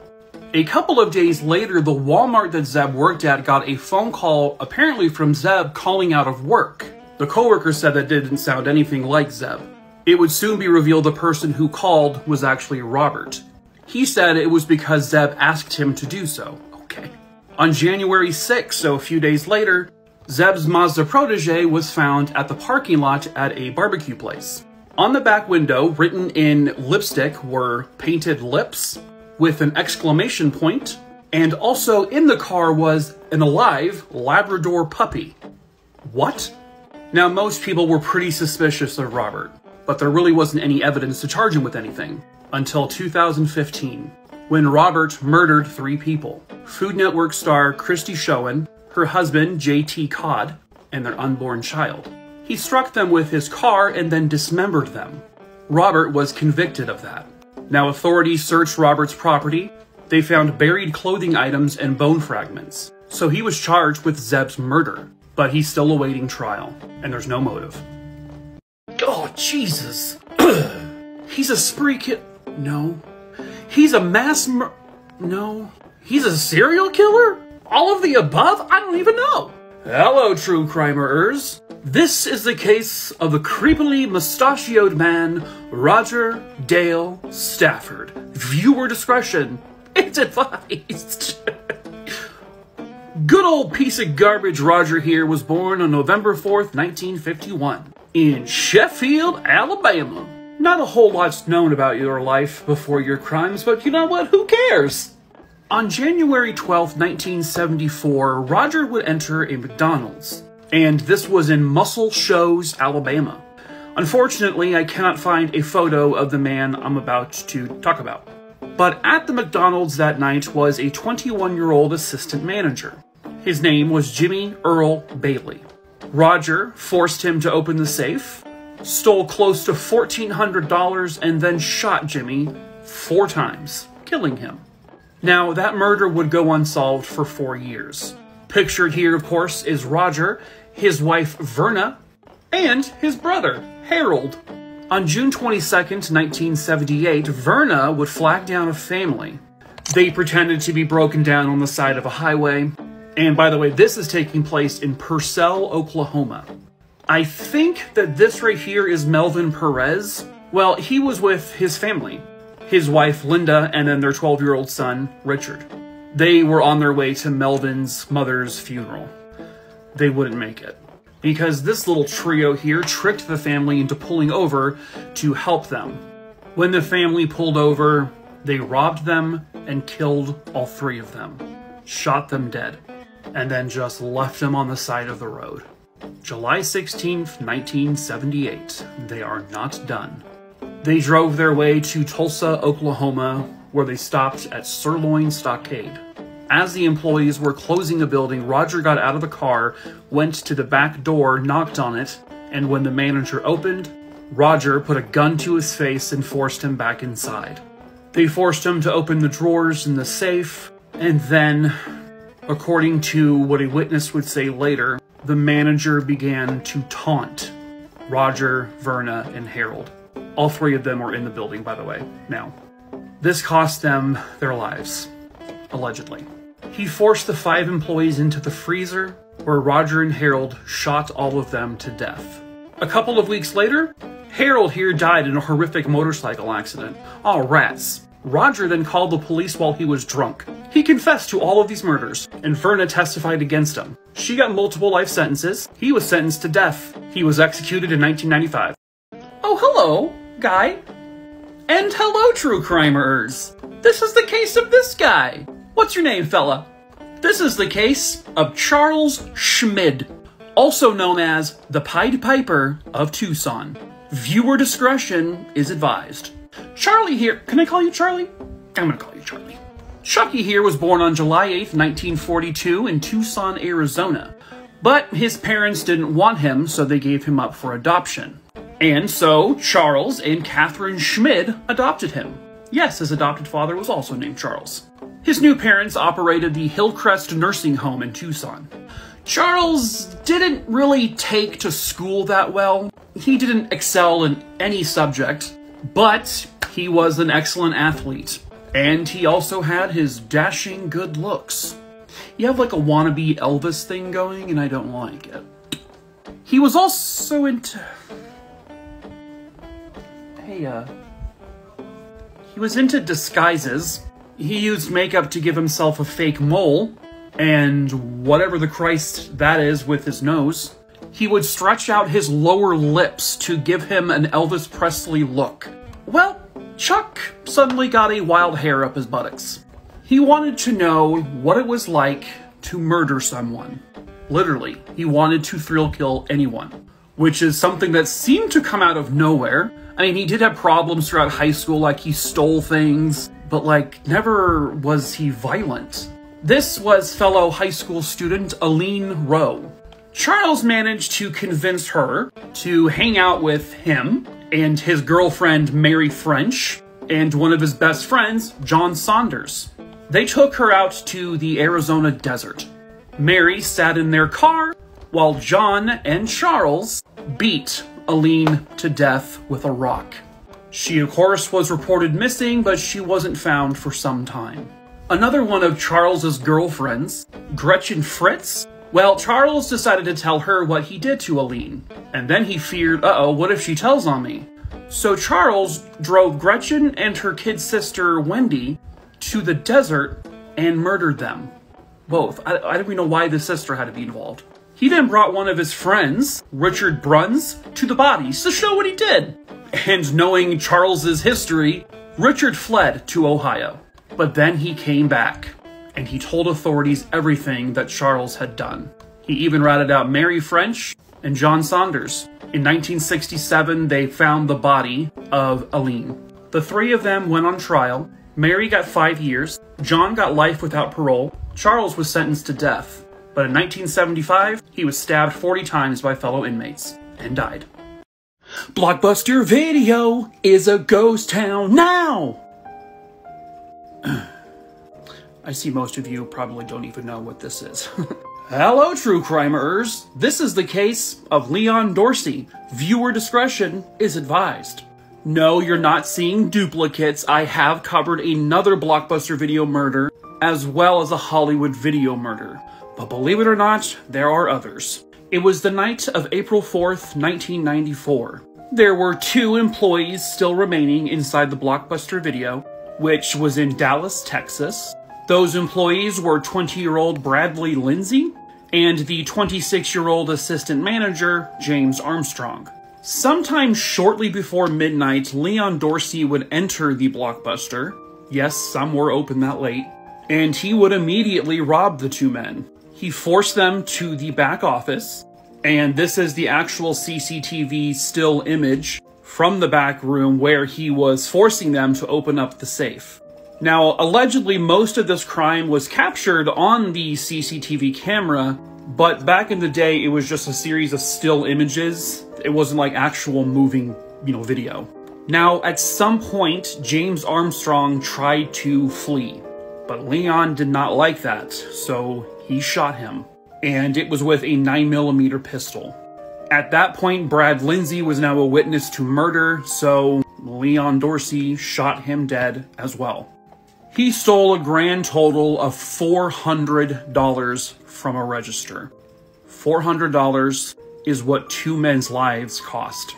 A couple of days later, the Walmart that Zebb worked at got a phone call, apparently from Zebb calling out of work. The coworker said that didn't sound anything like Zebb. It would soon be revealed the person who called was actually Robert. He said it was because Zebb asked him to do so. Okay. On January 6th, so a few days later, Zebb's Mazda Protege was found at the parking lot at a barbecue place. On the back window, written in lipstick, were painted lips with an exclamation point, and also in the car was an alive Labrador puppy. What? Now, most people were pretty suspicious of Robert, but there really wasn't any evidence to charge him with anything until 2015, when Robert murdered three people Food Network star Christy Schoen, her husband J.T. Codd, and their unborn child. He struck them with his car and then dismembered them. Robert was convicted of that. Now, authorities searched Robert's property. They found buried clothing items and bone fragments. So he was charged with Zebb's murder, but he's still awaiting trial, and there's no motive. Oh, Jesus. <clears throat> He's a spree kid. No. He's a mass mur- No. He's a serial killer? All of the above? I don't even know. Hello, true crimerers. This is the case of the creepily mustachioed man, Roger Dale Stafford. Viewer discretion is advised. <laughs> Good old piece of garbage Roger here was born on November 4th, 1951, in Sheffield, Alabama. Not a whole lot's known about your life before your crimes, but you know what? Who cares? On January 12, 1974, Roger would enter a McDonald's, and this was in Muscle Shoals, Alabama. Unfortunately, I cannot find a photo of the man I'm about to talk about. But at the McDonald's that night was a 21 year old assistant manager. His name was Jimmy Earl Bailey. Roger forced him to open the safe, stole close to $1,400, and then shot Jimmy four times, killing him. Now, that murder would go unsolved for four years. Pictured here, of course, is Roger, his wife Verna, and his brother, Harold. On June 22nd, 1978, Verna would flag down a family. They pretended to be broken down on the side of a highway. And by the way, this is taking place in Purcell, Oklahoma. I think that this right here is Melvin Perez. Well, he was with his family, his wife Linda, and then their 12 year old son, Richard. They were on their way to Melvin's mother's funeral. They wouldn't make it because this little trio here tricked the family into pulling over to help them. When the family pulled over, they robbed them and killed all three of them, shot them dead, and then just left them on the side of the road. July 16th, 1978. They are not done. They drove their way to Tulsa, Oklahoma, where they stopped at Sirloin Stockade. As the employees were closing the building, Roger got out of the car, went to the back door, knocked on it, and when the manager opened, Roger put a gun to his face and forced him back inside. They forced him to open the drawers in the safe, and then, according to what a witness would say later, the manager began to taunt Roger, Verna, and Harold. All three of them were in the building, by the way, now. This cost them their lives, allegedly. He forced the five employees into the freezer, where Roger and Harold shot all of them to death. A couple of weeks later, Harold here died in a horrific motorcycle accident. Oh, rats. Roger then called the police while he was drunk. He confessed to all of these murders, and Verna testified against him. She got multiple life sentences. He was sentenced to death. He was executed in 1995. Oh, hello, guy. And hello, true crimers. This is the case of this guy. What's your name, fella? This is the case of Charles Schmid, also known as the Pied Piper of Tucson. Viewer discretion is advised. Charlie here. Can I call you Charlie? I'm gonna call you Charlie. Chucky here was born on July 8, 1942 in Tucson, Arizona. But his parents didn't want him, so they gave him up for adoption. And so Charles and Catherine Schmid adopted him. Yes, his adopted father was also named Charles. His new parents operated the Hillcrest Nursing Home in Tucson. Charles didn't really take to school that well. He didn't excel in any subject, but he was an excellent athlete. And he also had his dashing good looks. You have like a wannabe Elvis thing going, and I don't like it. He was also into. Hey, uh. He was into disguises. He used makeup to give himself a fake mole, and whatever the Christ that is with his nose. He would stretch out his lower lips to give him an Elvis Presley look. Well, Chuck suddenly got a wild hair up his buttocks. He wanted to know what it was like to murder someone. Literally, he wanted to thrill kill anyone, which is something that seemed to come out of nowhere. I mean, he did have problems throughout high school, like he stole things, but like never was he violent. This was fellow high school student Alleen Rowe. Charles managed to convince her to hang out with him and his girlfriend Mary French and one of his best friends, John Saunders. They took her out to the Arizona desert. Mary sat in their car while John and Charles beat Alleen to death with a rock. She, of course, was reported missing, but she wasn't found for some time. Another one of Charles's girlfriends, Gretchen Fritz, well, Charles decided to tell her what he did to Alleen, and then he feared, uh-oh, what if she tells on me? So Charles drove Gretchen and her kid sister, Wendy, to the desert and murdered them. Both. I, I don't even know why the sister had to be involved. He then brought one of his friends, Richard Bruns, to the bodies to show what he did. And knowing Charles's history, Richard fled to Ohio. But then he came back, and he told authorities everything that Charles had done. He even ratted out Mary French and John Saunders. In 1967, they found the body of Alleen. The three of them went on trial. Mary got five years, John got life without parole, Charles was sentenced to death. But in 1975, he was stabbed 40 times by fellow inmates and died. Blockbuster Video is a ghost town now! <clears throat> I see most of you probably don't even know what this is. <laughs> Hello, true crimers! This is the case of Leon Dorsey. Viewer discretion is advised. No, you're not seeing duplicates. I have covered another Blockbuster Video murder, as well as a Hollywood Video murder. But believe it or not, there are others. It was the night of April 4th, 1994. There were two employees still remaining inside the Blockbuster Video, which was in Dallas, Texas. Those employees were 20-year-old Bradley Lindsay and the 26-year-old assistant manager, James Armstrong. Sometime shortly before midnight, Leon Dorsey would enter the Blockbuster. Yes, some were open that late. And he would immediately rob the two men. He forced them to the back office, and this is the actual CCTV still image from the back room where he was forcing them to open up the safe. Now, allegedly, most of this crime was captured on the CCTV camera, but back in the day, it was just a series of still images. It wasn't like actual moving, you know, video. Now, at some point, James Armstrong tried to flee, but Leon did not like that, so he shot him. And it was with a 9mm pistol. At that point, Brad Lindsay was now a witness to murder, so Leon Dorsey shot him dead as well. He stole a grand total of $400 from a register. $400 is what two men's lives cost.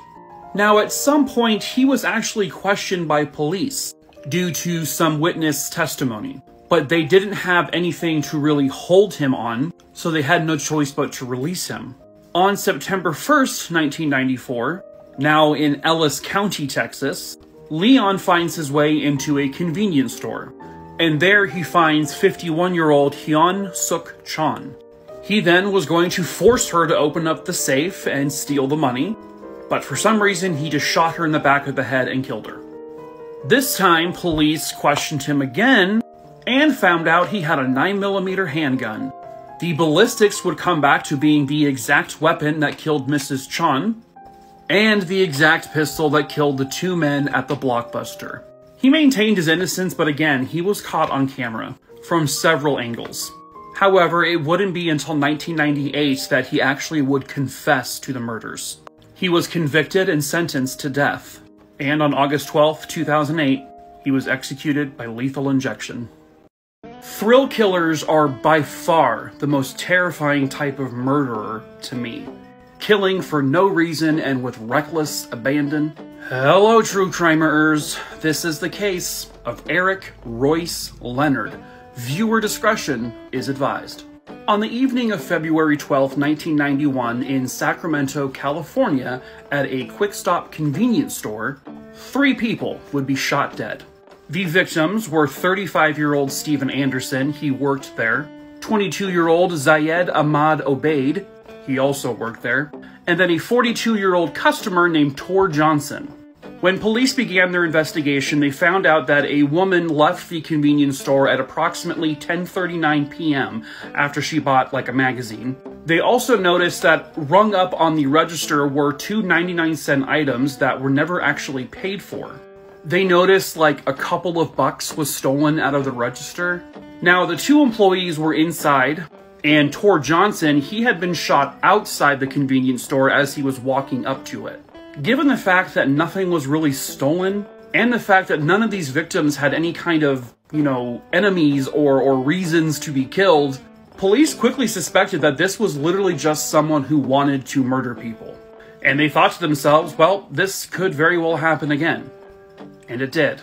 Now, at some point, he was actually questioned by police due to some witness testimony, but they didn't have anything to really hold him on, so they had no choice but to release him. On September 1st, 1994, now in Ellis County, Texas, Leon finds his way into a convenience store and there he finds 51-year-old Hyun Suk Chon. He then was going to force her to open up the safe and steal the money, but for some reason he just shot her in the back of the head and killed her. This time, police questioned him again and found out he had a 9mm handgun. The ballistics would come back to being the exact weapon that killed Mrs. Chun, and the exact pistol that killed the two men at the Blockbuster. He maintained his innocence, but again, he was caught on camera from several angles. However, it wouldn't be until 1998 that he actually would confess to the murders. He was convicted and sentenced to death, and on August 12, 2008, he was executed by lethal injection. Thrill killers are by far the most terrifying type of murderer to me. Killing for no reason and with reckless abandon Hello, true crimers. This is the case of Eric Royce Leonard. Viewer discretion is advised. On the evening of February 12, 1991, in Sacramento, California, at a Quick Stop convenience store, three people would be shot dead. The victims were 35-year-old Stephen Anderson, he worked there, 22-year-old Zayed Ahmad Obaid, he also worked there, and then a 42-year-old customer named Tor Johnson. When police began their investigation, they found out that a woman left the convenience store at approximately 10:39 p.m. after she bought like a magazine. They also noticed that rung up on the register were two 99 cent items that were never actually paid for. They noticed like a couple of bucks was stolen out of the register. Now, the two employees were inside, and Tor Johnson, he had been shot outside the convenience store as he was walking up to it. Given the fact that nothing was really stolen, and the fact that none of these victims had any kind of, you know, enemies or, or reasons to be killed, police quickly suspected that this was literally just someone who wanted to murder people. And they thought to themselves, well, this could very well happen again. And it did.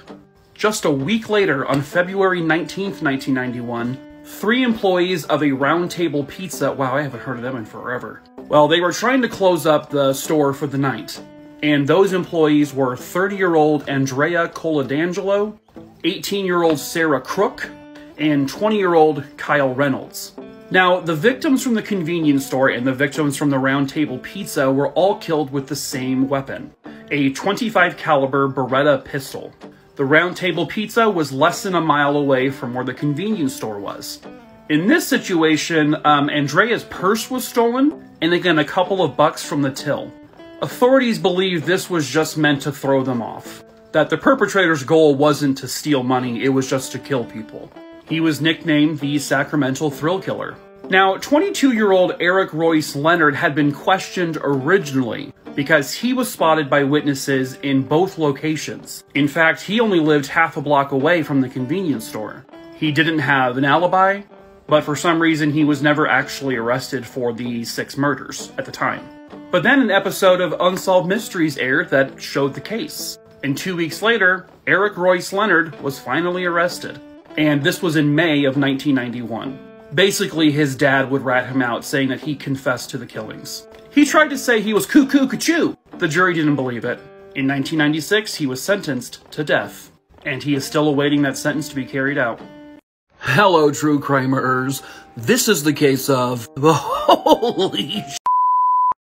Just a week later, on February 19th, 1991, three employees of a Round Table Pizza, wow, I haven't heard of them in forever. Well, they were trying to close up the store for the night. And those employees were 30 year old Andrea Coladangelo, 18 year old Sarah Crook, and 20 year old Kyle Reynolds. Now, the victims from the convenience store and the victims from the Round Table Pizza were all killed with the same weapon, a 25 caliber Beretta pistol. The Round Table Pizza was less than a mile away from where the convenience store was. In this situation, um, Andrea's purse was stolen, and again, a couple of bucks from the till. Authorities believe this was just meant to throw them off. That the perpetrator's goal wasn't to steal money, it was just to kill people. He was nicknamed the Sacramento Thrill Killer. Now, 22 year old Eric Royce Leonard had been questioned originally because he was spotted by witnesses in both locations. In fact, he only lived half a block away from the convenience store. He didn't have an alibi, but for some reason he was never actually arrested for the six murders at the time. But then an episode of Unsolved Mysteries aired that showed the case. And two weeks later, Eric Royce Leonard was finally arrested. And this was in May of 1991. Basically, his dad would rat him out, saying that he confessed to the killings. He tried to say he was cuckoo cuckoo. The jury didn't believe it. In 1996, he was sentenced to death, and he is still awaiting that sentence to be carried out. Hello, true crimers. This is the case of the <laughs> holy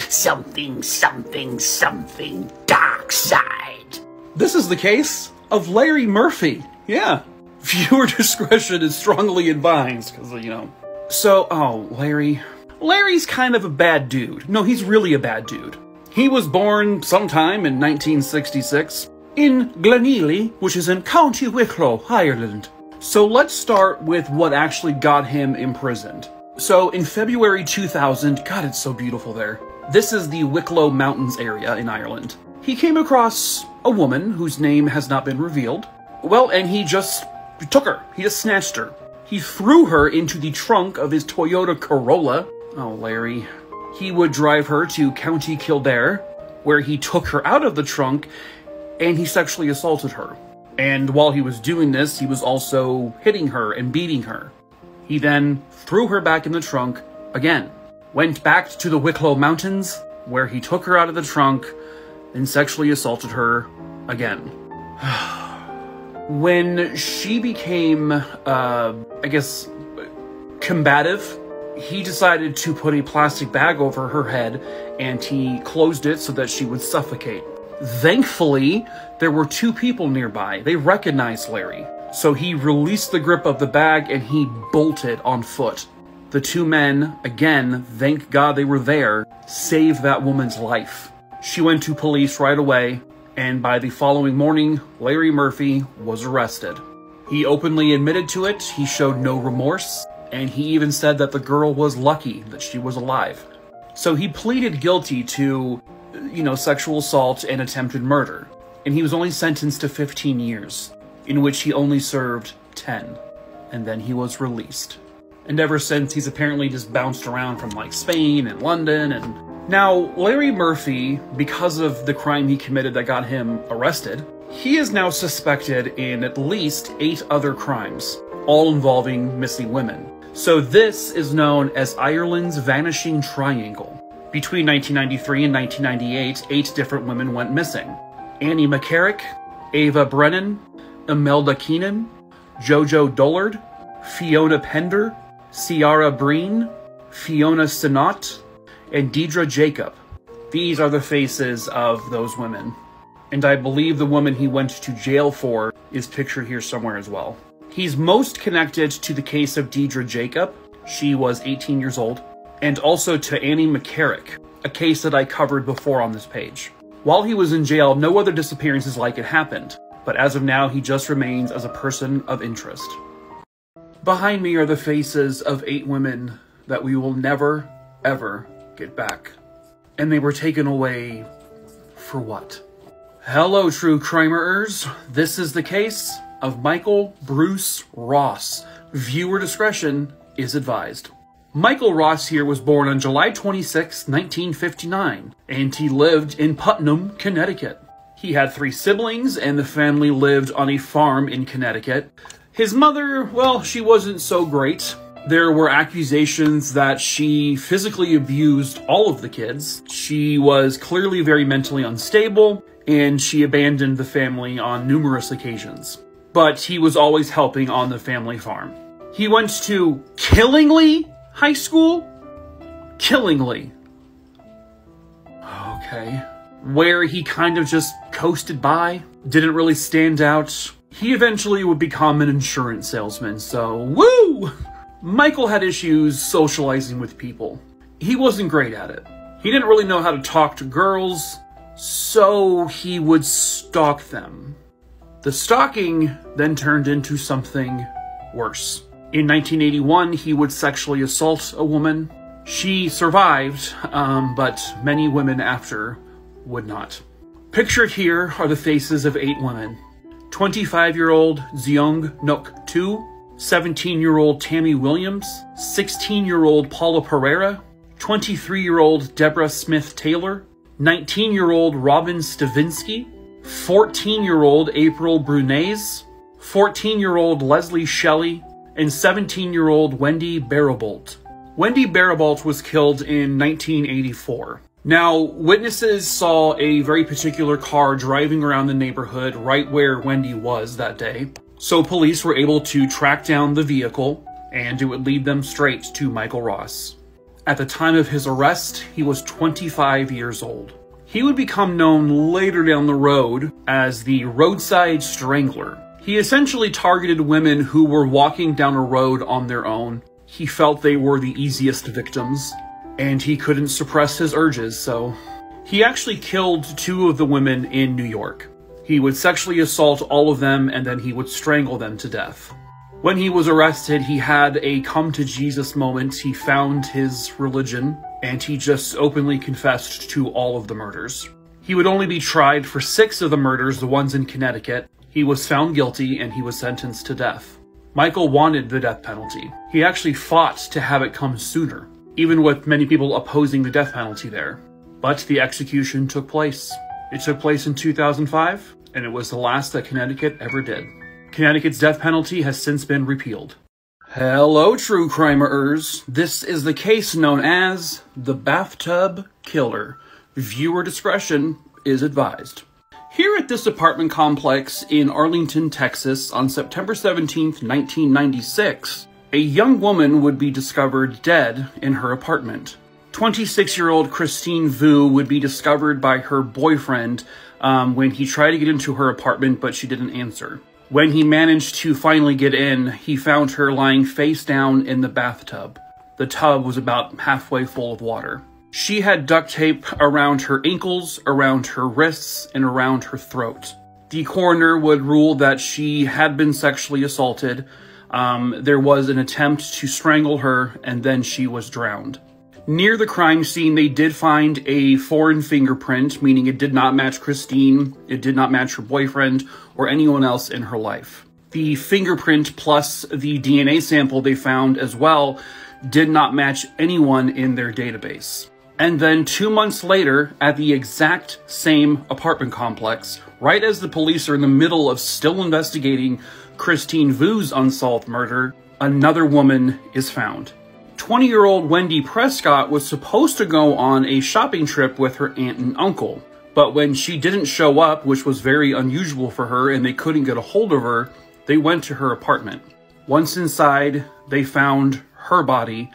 something, something, something dark side. This is the case of Larry Murphy. Yeah. Viewer <laughs> discretion is strongly advised, because, you know. So, oh, Larry. Larry's kind of a bad dude. No, he's really a bad dude. He was born sometime in 1966 in Glenealy, which is in County Wicklow, Ireland. So let's start with what actually got him imprisoned. So in February 2000, God, it's so beautiful there. This is the Wicklow Mountains area in Ireland. He came across a woman whose name has not been revealed. Well, and he just took her. He just snatched her. He threw her into the trunk of his Toyota Corolla. Oh, Larry. He would drive her to County Kildare, where he took her out of the trunk and he sexually assaulted her. And while he was doing this, he was also hitting her and beating her. He then threw her back in the trunk again went back to the Wicklow Mountains, where he took her out of the trunk and sexually assaulted her again. <sighs> when she became, uh, I guess, combative, he decided to put a plastic bag over her head and he closed it so that she would suffocate. Thankfully, there were two people nearby. They recognized Larry. So he released the grip of the bag and he bolted on foot. The two men, again, thank God they were there, saved that woman's life. She went to police right away, and by the following morning, Larry Murphy was arrested. He openly admitted to it, he showed no remorse, and he even said that the girl was lucky that she was alive. So he pleaded guilty to, you know, sexual assault and attempted murder, and he was only sentenced to 15 years, in which he only served 10, and then he was released. And ever since, he's apparently just bounced around from like Spain and London. And now, Larry Murphy, because of the crime he committed that got him arrested, he is now suspected in at least eight other crimes, all involving missing women. So this is known as Ireland's Vanishing Triangle. Between 1993 and 1998, eight different women went missing. Annie McCarrick, Ava Brennan, Imelda Keenan, Jojo Dollard, Fiona Pender, Ciara Breen, Fiona Sinnott, and Deirdre Jacob. These are the faces of those women. And I believe the woman he went to jail for is pictured here somewhere as well. He's most connected to the case of Deirdre Jacob. She was 18 years old. and also to Annie McCarrick, a case that I covered before on this page. While he was in jail, no other disappearances like it happened, but as of now, he just remains as a person of interest. Behind me are the faces of eight women that we will never, ever get back. And they were taken away for what? Hello, true crimers. This is the case of Michael Bruce Ross. Viewer discretion is advised. Michael Ross here was born on July 26, 1959, and he lived in Putnam, Connecticut. He had three siblings, and the family lived on a farm in Connecticut. His mother, well, she wasn't so great. There were accusations that she physically abused all of the kids. She was clearly very mentally unstable, and she abandoned the family on numerous occasions. But he was always helping on the family farm. He went to Killingly High school? Killingly. Okay. Where he kind of just coasted by, didn't really stand out. He eventually would become an insurance salesman, so woo! Michael had issues socializing with people. He wasn't great at it. He didn't really know how to talk to girls, so he would stalk them. The stalking then turned into something worse. In 1981, he would sexually assault a woman. She survived, um, but many women after would not. Pictured here are the faces of eight women 25 year old Zeong Nook Tu, 17 year old Tammy Williams, 16 year old Paula Pereira, 23 year old Deborah Smith Taylor, 19 year old Robin Stavinsky, 14 year old April Brunais, 14 year old Leslie Shelley, and 17 year old Wendy Baribeault. Wendy Baribeault was killed in 1984. Now, witnesses saw a very particular car driving around the neighborhood right where Wendy was that day. So police were able to track down the vehicle and it would lead them straight to Michael Ross. At the time of his arrest, he was 25 years old. He would become known later down the road as the Roadside Strangler he essentially targeted women who were walking down a road on their own. He felt they were the easiest victims, and he couldn't suppress his urges, so he actually killed two of the women in New York. He would sexually assault all of them and then he would strangle them to death. When he was arrested, he had a come to Jesus moment. He found his religion and he just openly confessed to all of the murders. He would only be tried for six of the murders, the ones in Connecticut, he was found guilty and he was sentenced to death. Michael wanted the death penalty. He actually fought to have it come sooner, even with many people opposing the death penalty there. But the execution took place. It took place in 2005, and it was the last that Connecticut ever did. Connecticut's death penalty has since been repealed. Hello, true crimers. This is the case known as the Bathtub Killer. Viewer discretion is advised. Here at this apartment complex in Arlington, Texas, on September 17, 1996, a young woman would be discovered dead in her apartment. 26-year-old Christine Vu would be discovered by her boyfriend um, when he tried to get into her apartment, but she didn't answer. When he managed to finally get in, he found her lying face down in the bathtub. The tub was about halfway full of water. She had duct tape around her ankles, around her wrists, and around her throat. The coroner would rule that she had been sexually assaulted. Um, there was an attempt to strangle her, and then she was drowned. Near the crime scene, they did find a foreign fingerprint, meaning it did not match Christine, it did not match her boyfriend, or anyone else in her life. The fingerprint plus the DNA sample they found as well did not match anyone in their database. And then two months later, at the exact same apartment complex, right as the police are in the middle of still investigating Christine Vu's unsolved murder, another woman is found. 20 year old Wendy Prescott was supposed to go on a shopping trip with her aunt and uncle. But when she didn't show up, which was very unusual for her, and they couldn't get a hold of her, they went to her apartment. Once inside, they found her body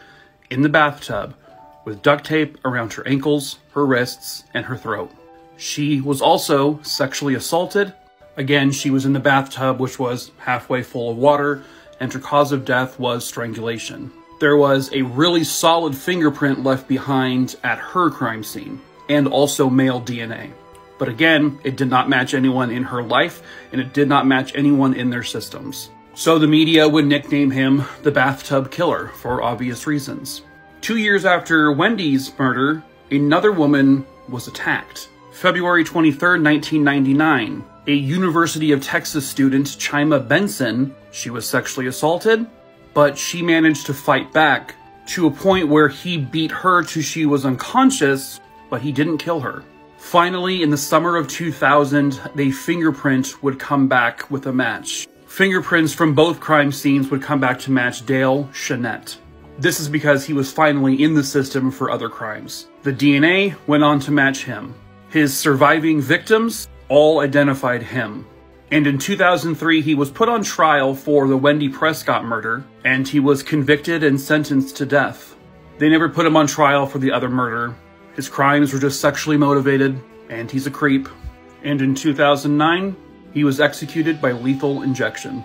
in the bathtub with duct tape around her ankles, her wrists, and her throat. She was also sexually assaulted. Again, she was in the bathtub, which was halfway full of water, and her cause of death was strangulation. There was a really solid fingerprint left behind at her crime scene, and also male DNA. But again, it did not match anyone in her life, and it did not match anyone in their systems. So the media would nickname him the bathtub killer for obvious reasons. Two years after Wendy's murder, another woman was attacked. February 23, 1999, a University of Texas student, Chima Benson, she was sexually assaulted, but she managed to fight back to a point where he beat her till she was unconscious, but he didn't kill her. Finally, in the summer of 2000, a fingerprint would come back with a match. Fingerprints from both crime scenes would come back to match Dale Scheanette. This is because he was finally in the system for other crimes. The DNA went on to match him. His surviving victims all identified him. And in 2003, he was put on trial for the Wendy Prescott murder, and he was convicted and sentenced to death. They never put him on trial for the other murder. His crimes were just sexually motivated, and he's a creep. And in 2009, he was executed by lethal injection.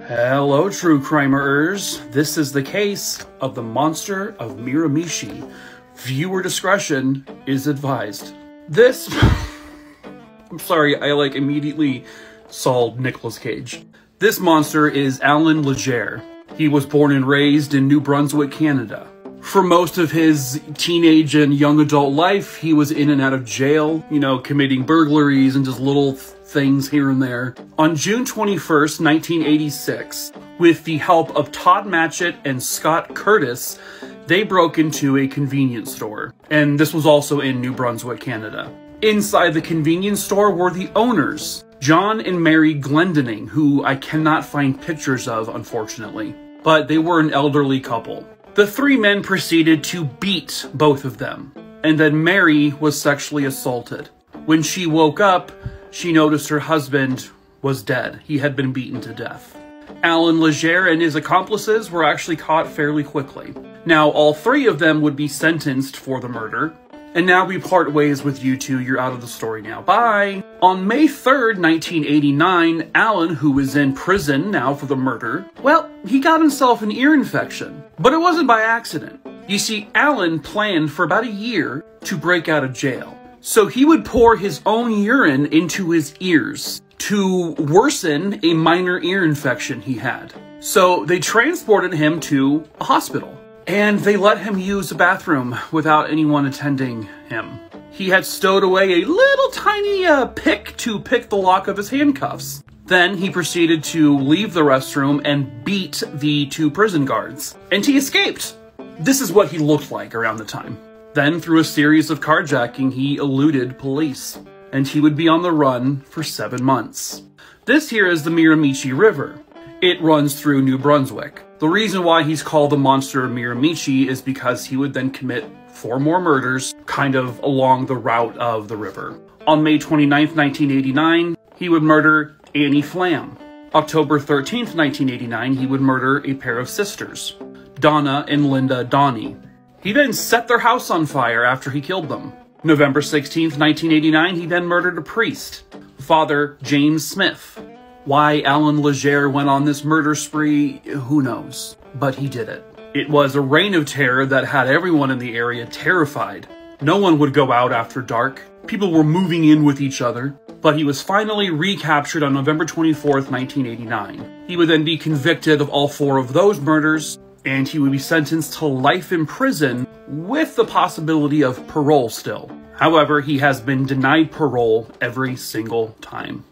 Hello, true crimers. This is the case of the monster of Miramichi. Viewer discretion is advised. This. <laughs> I'm sorry, I like immediately saw Nicolas Cage. This monster is Alan Legere. He was born and raised in New Brunswick, Canada. For most of his teenage and young adult life, he was in and out of jail, you know, committing burglaries and just little things here and there. On June 21st, 1986, with the help of Todd Matchett and Scott Curtis, they broke into a convenience store. And this was also in New Brunswick, Canada. Inside the convenience store were the owners, John and Mary Glendinning, who I cannot find pictures of, unfortunately. But they were an elderly couple. The three men proceeded to beat both of them, and then Mary was sexually assaulted. When she woke up, she noticed her husband was dead. He had been beaten to death. Alan Legere and his accomplices were actually caught fairly quickly. Now, all three of them would be sentenced for the murder, and now we part ways with you two. You're out of the story now. Bye. On May 3rd, 1989, Alan, who was in prison now for the murder, well, he got himself an ear infection. But it wasn't by accident. You see, Alan planned for about a year to break out of jail. So he would pour his own urine into his ears to worsen a minor ear infection he had. So they transported him to a hospital and they let him use the bathroom without anyone attending him. He had stowed away a little tiny uh, pick to pick the lock of his handcuffs. Then he proceeded to leave the restroom and beat the two prison guards. And he escaped. This is what he looked like around the time. Then, through a series of carjacking, he eluded police. And he would be on the run for seven months. This here is the Miramichi River. It runs through New Brunswick. The reason why he's called the monster of Miramichi is because he would then commit four more murders kind of along the route of the river. On May 29, 1989, he would murder Annie Flam. October 13, 1989, he would murder a pair of sisters, Donna and Linda Daughney. He then set their house on fire after he killed them. November 16, 1989, he then murdered a priest, Father James Smith. Why Alan Legere went on this murder spree, who knows? But he did it. It was a reign of terror that had everyone in the area terrified. No one would go out after dark. People were moving in with each other. But he was finally recaptured on November 24th, 1989. He would then be convicted of all four of those murders, and he would be sentenced to life in prison with the possibility of parole still. However, he has been denied parole every single time.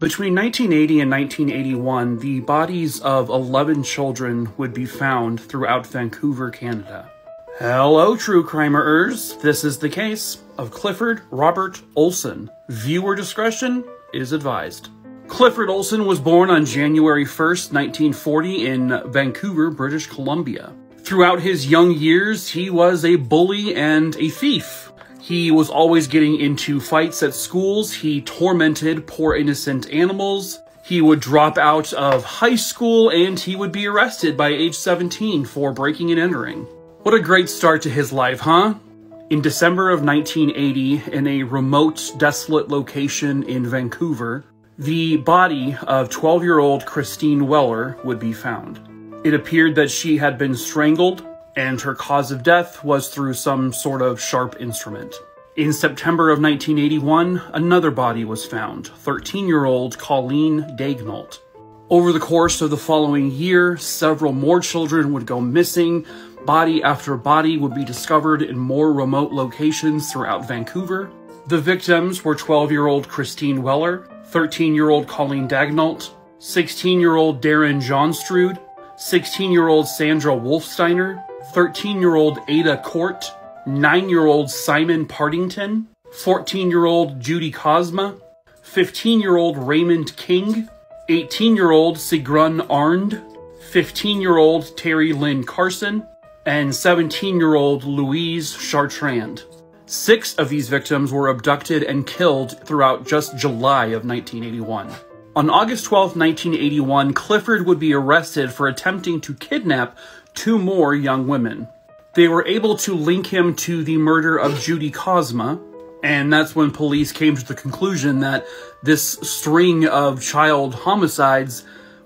Between 1980 and 1981, the bodies of 11 children would be found throughout Vancouver, Canada. Hello, true crimers. This is the case of Clifford Robert Olson. Viewer discretion is advised. Clifford Olson was born on January 1st, 1940 in Vancouver, British Columbia. Throughout his young years, he was a bully and a thief. He was always getting into fights at schools. He tormented poor innocent animals. He would drop out of high school and he would be arrested by age 17 for breaking and entering. What a great start to his life, huh? In December of 1980, in a remote, desolate location in Vancouver, the body of 12 year old Christine Weller would be found. It appeared that she had been strangled, and her cause of death was through some sort of sharp instrument. In September of 1981, another body was found 13 year old Colleen Daignault. Over the course of the following year, several more children would go missing. Body after body would be discovered in more remote locations throughout Vancouver. The victims were 12 year old Christine Weller, 13 year old Colleen Daignault, 16 year old Daryn Johnsrude, 16 year old Sandra Wolfsteiner, 13 year old Ada Court, 9 year old Simon Partington, 14 year old Judy Kozma, 15 year old Raymond King, 18 year old Sigrun Arnd, 15 year old Terry Lynn Carson, and 17 year old Louise Chartrand. Six of these victims were abducted and killed throughout just July of 1981. On August 12, 1981, Clifford would be arrested for attempting to kidnap two more young women. They were able to link him to the murder of Judy Kozma, and that's when police came to the conclusion that this string of child homicides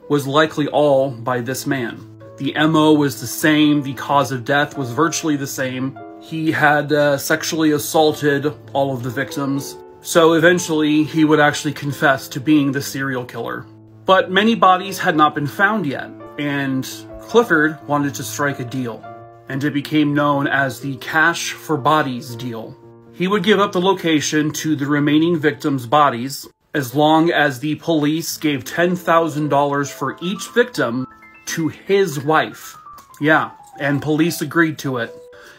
was likely all by this man. The MO was the same, the cause of death was virtually the same, he had uh, sexually assaulted all of the victims, so eventually he would actually confess to being the serial killer. But many bodies had not been found yet, and Clifford wanted to strike a deal, and it became known as the Cash for Bodies deal. He would give up the location to the remaining victims' bodies as long as the police gave $10,000 for each victim to his wife. Yeah, and police agreed to it.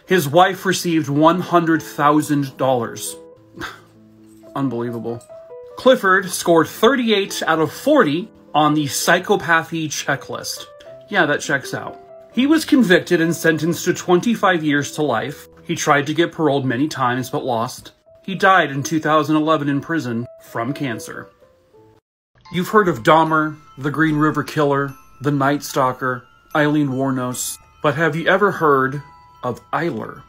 His wife received $100,000. <sighs> Unbelievable. Clifford scored 38 out of 40 on the psychopathy checklist. Yeah, that checks out. He was convicted and sentenced to 25 years to life. He tried to get paroled many times but lost. He died in 2011 in prison from cancer. You've heard of Dahmer, the Green River Killer, the Night Stalker, Aileen Wuornos, but have you ever heard of Eyler?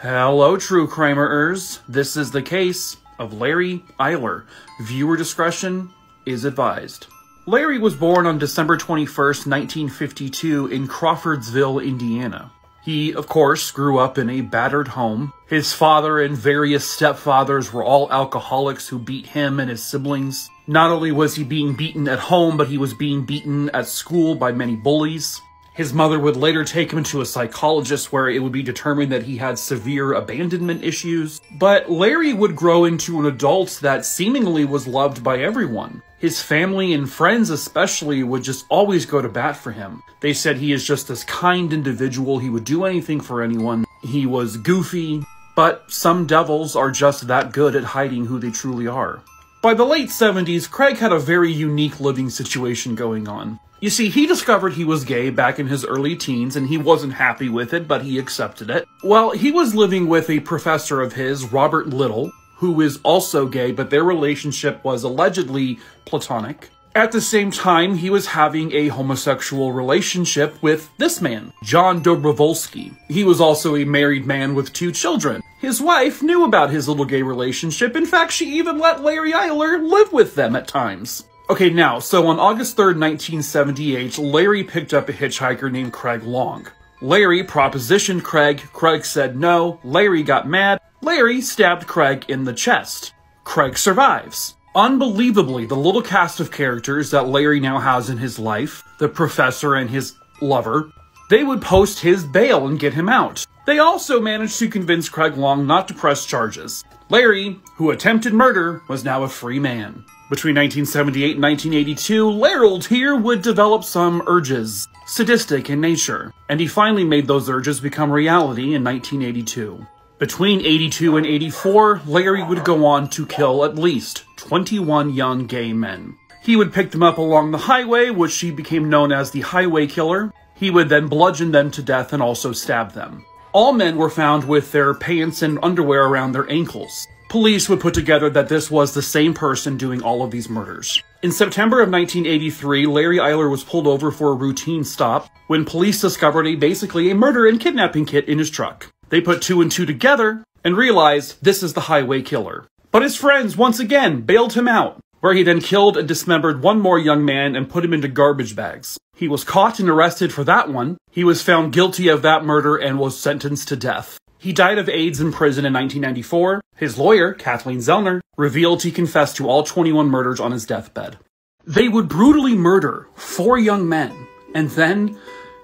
Hello, true crimers. This is the case of Larry Eyler. Viewer discretion is advised. Larry was born on December 21st, 1952 in Crawfordsville, Indiana. He, of course, grew up in a battered home. His father and various stepfathers were all alcoholics who beat him and his siblings. Not only was he being beaten at home, but he was being beaten at school by many bullies. His mother would later take him to a psychologist where it would be determined that he had severe abandonment issues. But Larry would grow into an adult that seemingly was loved by everyone. His family and friends especially would just always go to bat for him. They said he is just this kind individual, he would do anything for anyone. He was goofy, but some devils are just that good at hiding who they truly are. By the late 70s, Craig had a very unique living situation going on. You see, he discovered he was gay back in his early teens and he wasn't happy with it, but he accepted it. Well, he was living with a professor of his, Robert Little, who is also gay, but their relationship was allegedly platonic. At the same time, he was having a homosexual relationship with this man, John Dobrovolsky. He was also a married man with two children. His wife knew about his little gay relationship. In fact, she even let Larry Eyler live with them at times. Okay, now, so on August 3rd, 1978, Larry picked up a hitchhiker named Craig Long. Larry propositioned Craig, Craig said no, Larry got mad, Larry stabbed Craig in the chest. Craig survives. Unbelievably, the little cast of characters that Larry now has in his life, the professor and his lover, they would post his bail and get him out. They also managed to convince Craig Long not to press charges. Larry, who attempted murder, was now a free man. Between 1978 and 1982, Larold here would develop some urges, sadistic in nature, and he finally made those urges become reality in 1982. Between 82 and 84, Larry would go on to kill at least 21 young gay men. He would pick them up along the highway, which he became known as the Highway Killer. He would then bludgeon them to death and also stab them. All men were found with their pants and underwear around their ankles. Police would put together that this was the same person doing all of these murders. In September of 1983, Larry Eyler was pulled over for a routine stop when police discovered a basically a murder and kidnapping kit in his truck. They put two and two together and realized this is the highway killer. But his friends once again bailed him out. where he then killed and dismembered one more young man and put him into garbage bags. He was caught and arrested for that one. He was found guilty of that murder and was sentenced to death. He died of AIDS in prison in 1994. His lawyer, Kathleen Zellner, revealed he confessed to all 21 murders on his deathbed. They would brutally murder four young men and then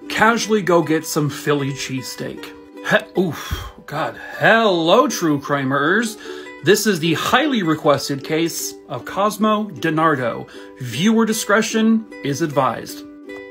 casually go get some Philly cheesesteak. He- oof, God. Hello, true crimers. This is the highly requested case of Cosmo DiNardo. Viewer discretion is advised.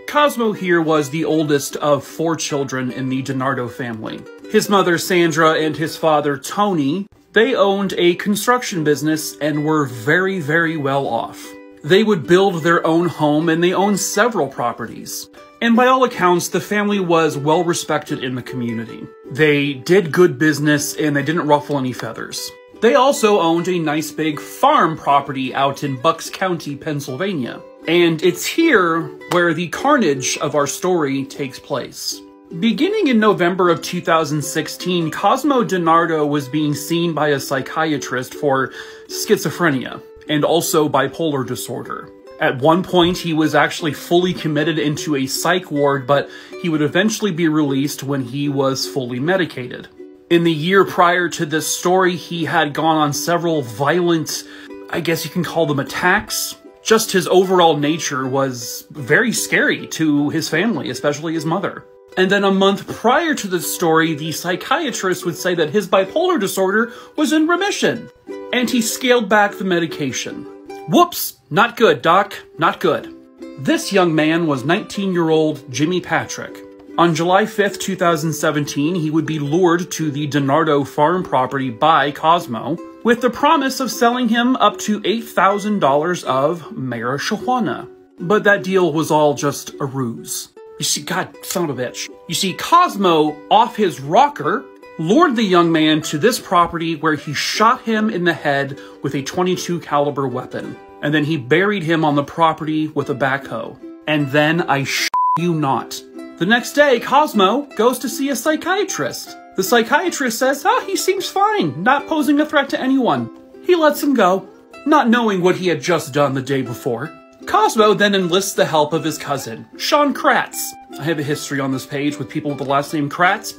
Cosmo here was the oldest of four children in the DiNardo family. His mother, Sandra, and his father, Tony, they owned a construction business and were very, very well off. They would build their own home and they owned several properties. And by all accounts, the family was well respected in the community. They did good business and they didn't ruffle any feathers. They also owned a nice big farm property out in Bucks County, Pennsylvania. And it's here where the carnage of our story takes place. Beginning in November of 2016, Cosmo DiNardo was being seen by a psychiatrist for schizophrenia and also bipolar disorder. At one point, he was actually fully committed into a psych ward, but he would eventually be released when he was fully medicated. In the year prior to this story, he had gone on several violent, I guess you can call them attacks. Just his overall nature was very scary to his family, especially his mother. And then a month prior to this story, the psychiatrist would say that his bipolar disorder was in remission, and he scaled back the medication. Whoops, not good, Doc, not good. This young man was 19 year old Jimmy Patrick. On July 5th, 2017, he would be lured to the DiNardo farm property by Cosmo with the promise of selling him up to $8,000 of marijuana. But that deal was all just a ruse. You see, God, son of a bitch. You see, Cosmo, off his rocker, lured the young man to this property where he shot him in the head with a 22 caliber weapon. And then he buried him on the property with a backhoe. And then I sh you not. The next day, Cosmo goes to see a psychiatrist. The psychiatrist says, ah, he seems fine, not posing a threat to anyone. He lets him go, not knowing what he had just done the day before. Cosmo then enlists the help of his cousin, Sean Kratz. I have a history on this page with people with the last name Kratz.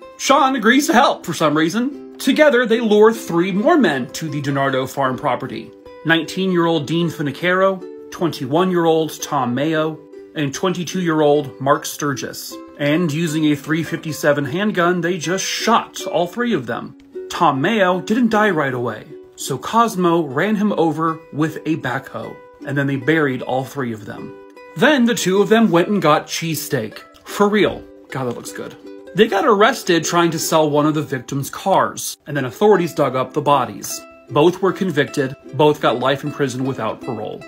<laughs> Sean agrees to help for some reason. Together, they lure three more men to the DiNardo farm property. 19-year-old Dean Finocchiaro, 21-year-old Tom Meo, and 22-year-old Mark Sturgis. And using a 357 handgun, they just shot all three of them. Tom Meo didn't die right away, so Cosmo ran him over with a backhoe, and then they buried all three of them. Then the two of them went and got cheesesteak. For real. God, that looks good. They got arrested trying to sell one of the victims' cars, and then authorities dug up the bodies. Both were convicted, both got life in prison without parole.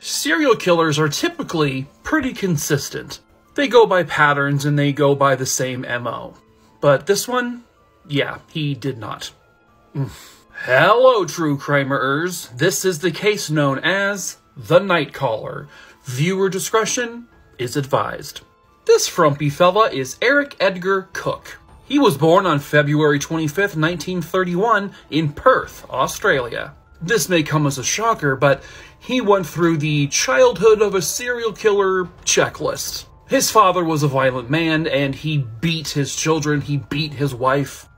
Serial killers are typically pretty consistent. They go by patterns and they go by the same MO. But this one, yeah, he did not. Mm. Hello, true crimerers. This is the case known as the Night Caller. Viewer discretion is advised. This frumpy fella is Eric Edgar Cook. He was born on February 25th, 1931 in Perth, Australia. This may come as a shocker, but he went through the childhood of a serial killer checklist. His father was a violent man and he beat his children, he beat his wife.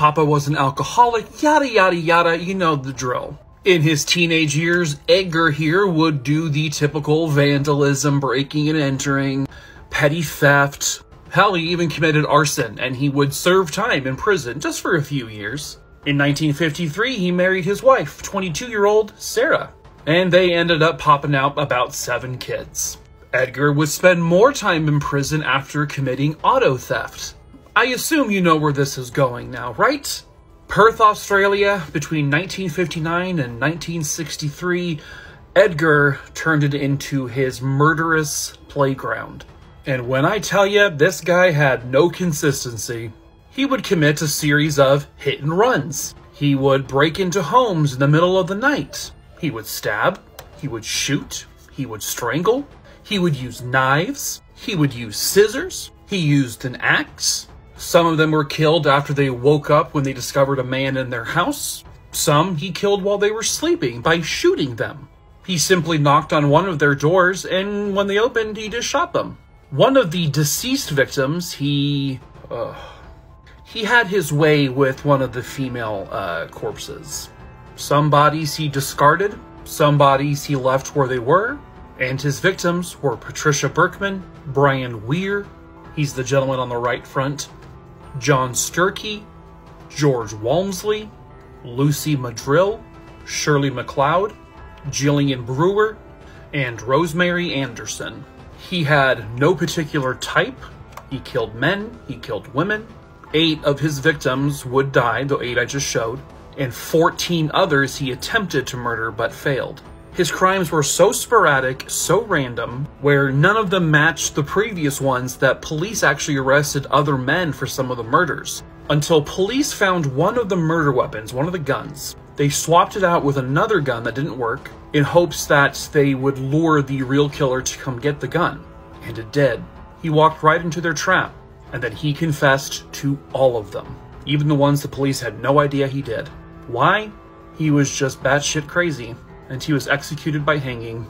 Papa was an alcoholic, yada yada yada, you know the drill. In his teenage years, Edgar here would do the typical vandalism, breaking and entering, petty theft. Hell, he even committed arson, and he would serve time in prison just for a few years. In 1953, he married his wife, 22-year-old Sarah, and they ended up popping out about seven kids. Edgar would spend more time in prison after committing auto theft. I assume you know where this is going now, right? Perth, Australia, between 1959 and 1963, Edgar turned it into his murderous playground. And when I tell you this guy had no consistency, he would commit a series of hit and runs. He would break into homes in the middle of the night. He would stab, he would shoot, he would strangle, he would use knives, he would use scissors, he used an axe. Some of them were killed after they woke up when they discovered a man in their house. Some he killed while they were sleeping by shooting them. He simply knocked on one of their doors, and when they opened, he just shot them. One of the deceased victims, he. Uh, he had his way with one of the female uh, corpses. Some bodies he discarded, some bodies he left where they were, and his victims were Patricia Berkman, Brian Weir, he's the gentleman on the right front, John Sturkey, George Walmsley, Lucy Madrill, Shirley McLeod, Jillian Brewer, and Rosemary Anderson. He had no particular type. He killed men, he killed women. Eight of his victims would die, the eight I just showed, and 14 others he attempted to murder but failed. His crimes were so sporadic, so random, where none of them matched the previous ones that police actually arrested other men for some of the murders. Until police found one of the murder weapons, one of the guns. They swapped it out with another gun that didn't work in hopes that they would lure the real killer to come get the gun. And it did. He walked right into their trap, and then he confessed to all of them, even the ones the police had no idea he did. Why? He was just batshit crazy, and he was executed by hanging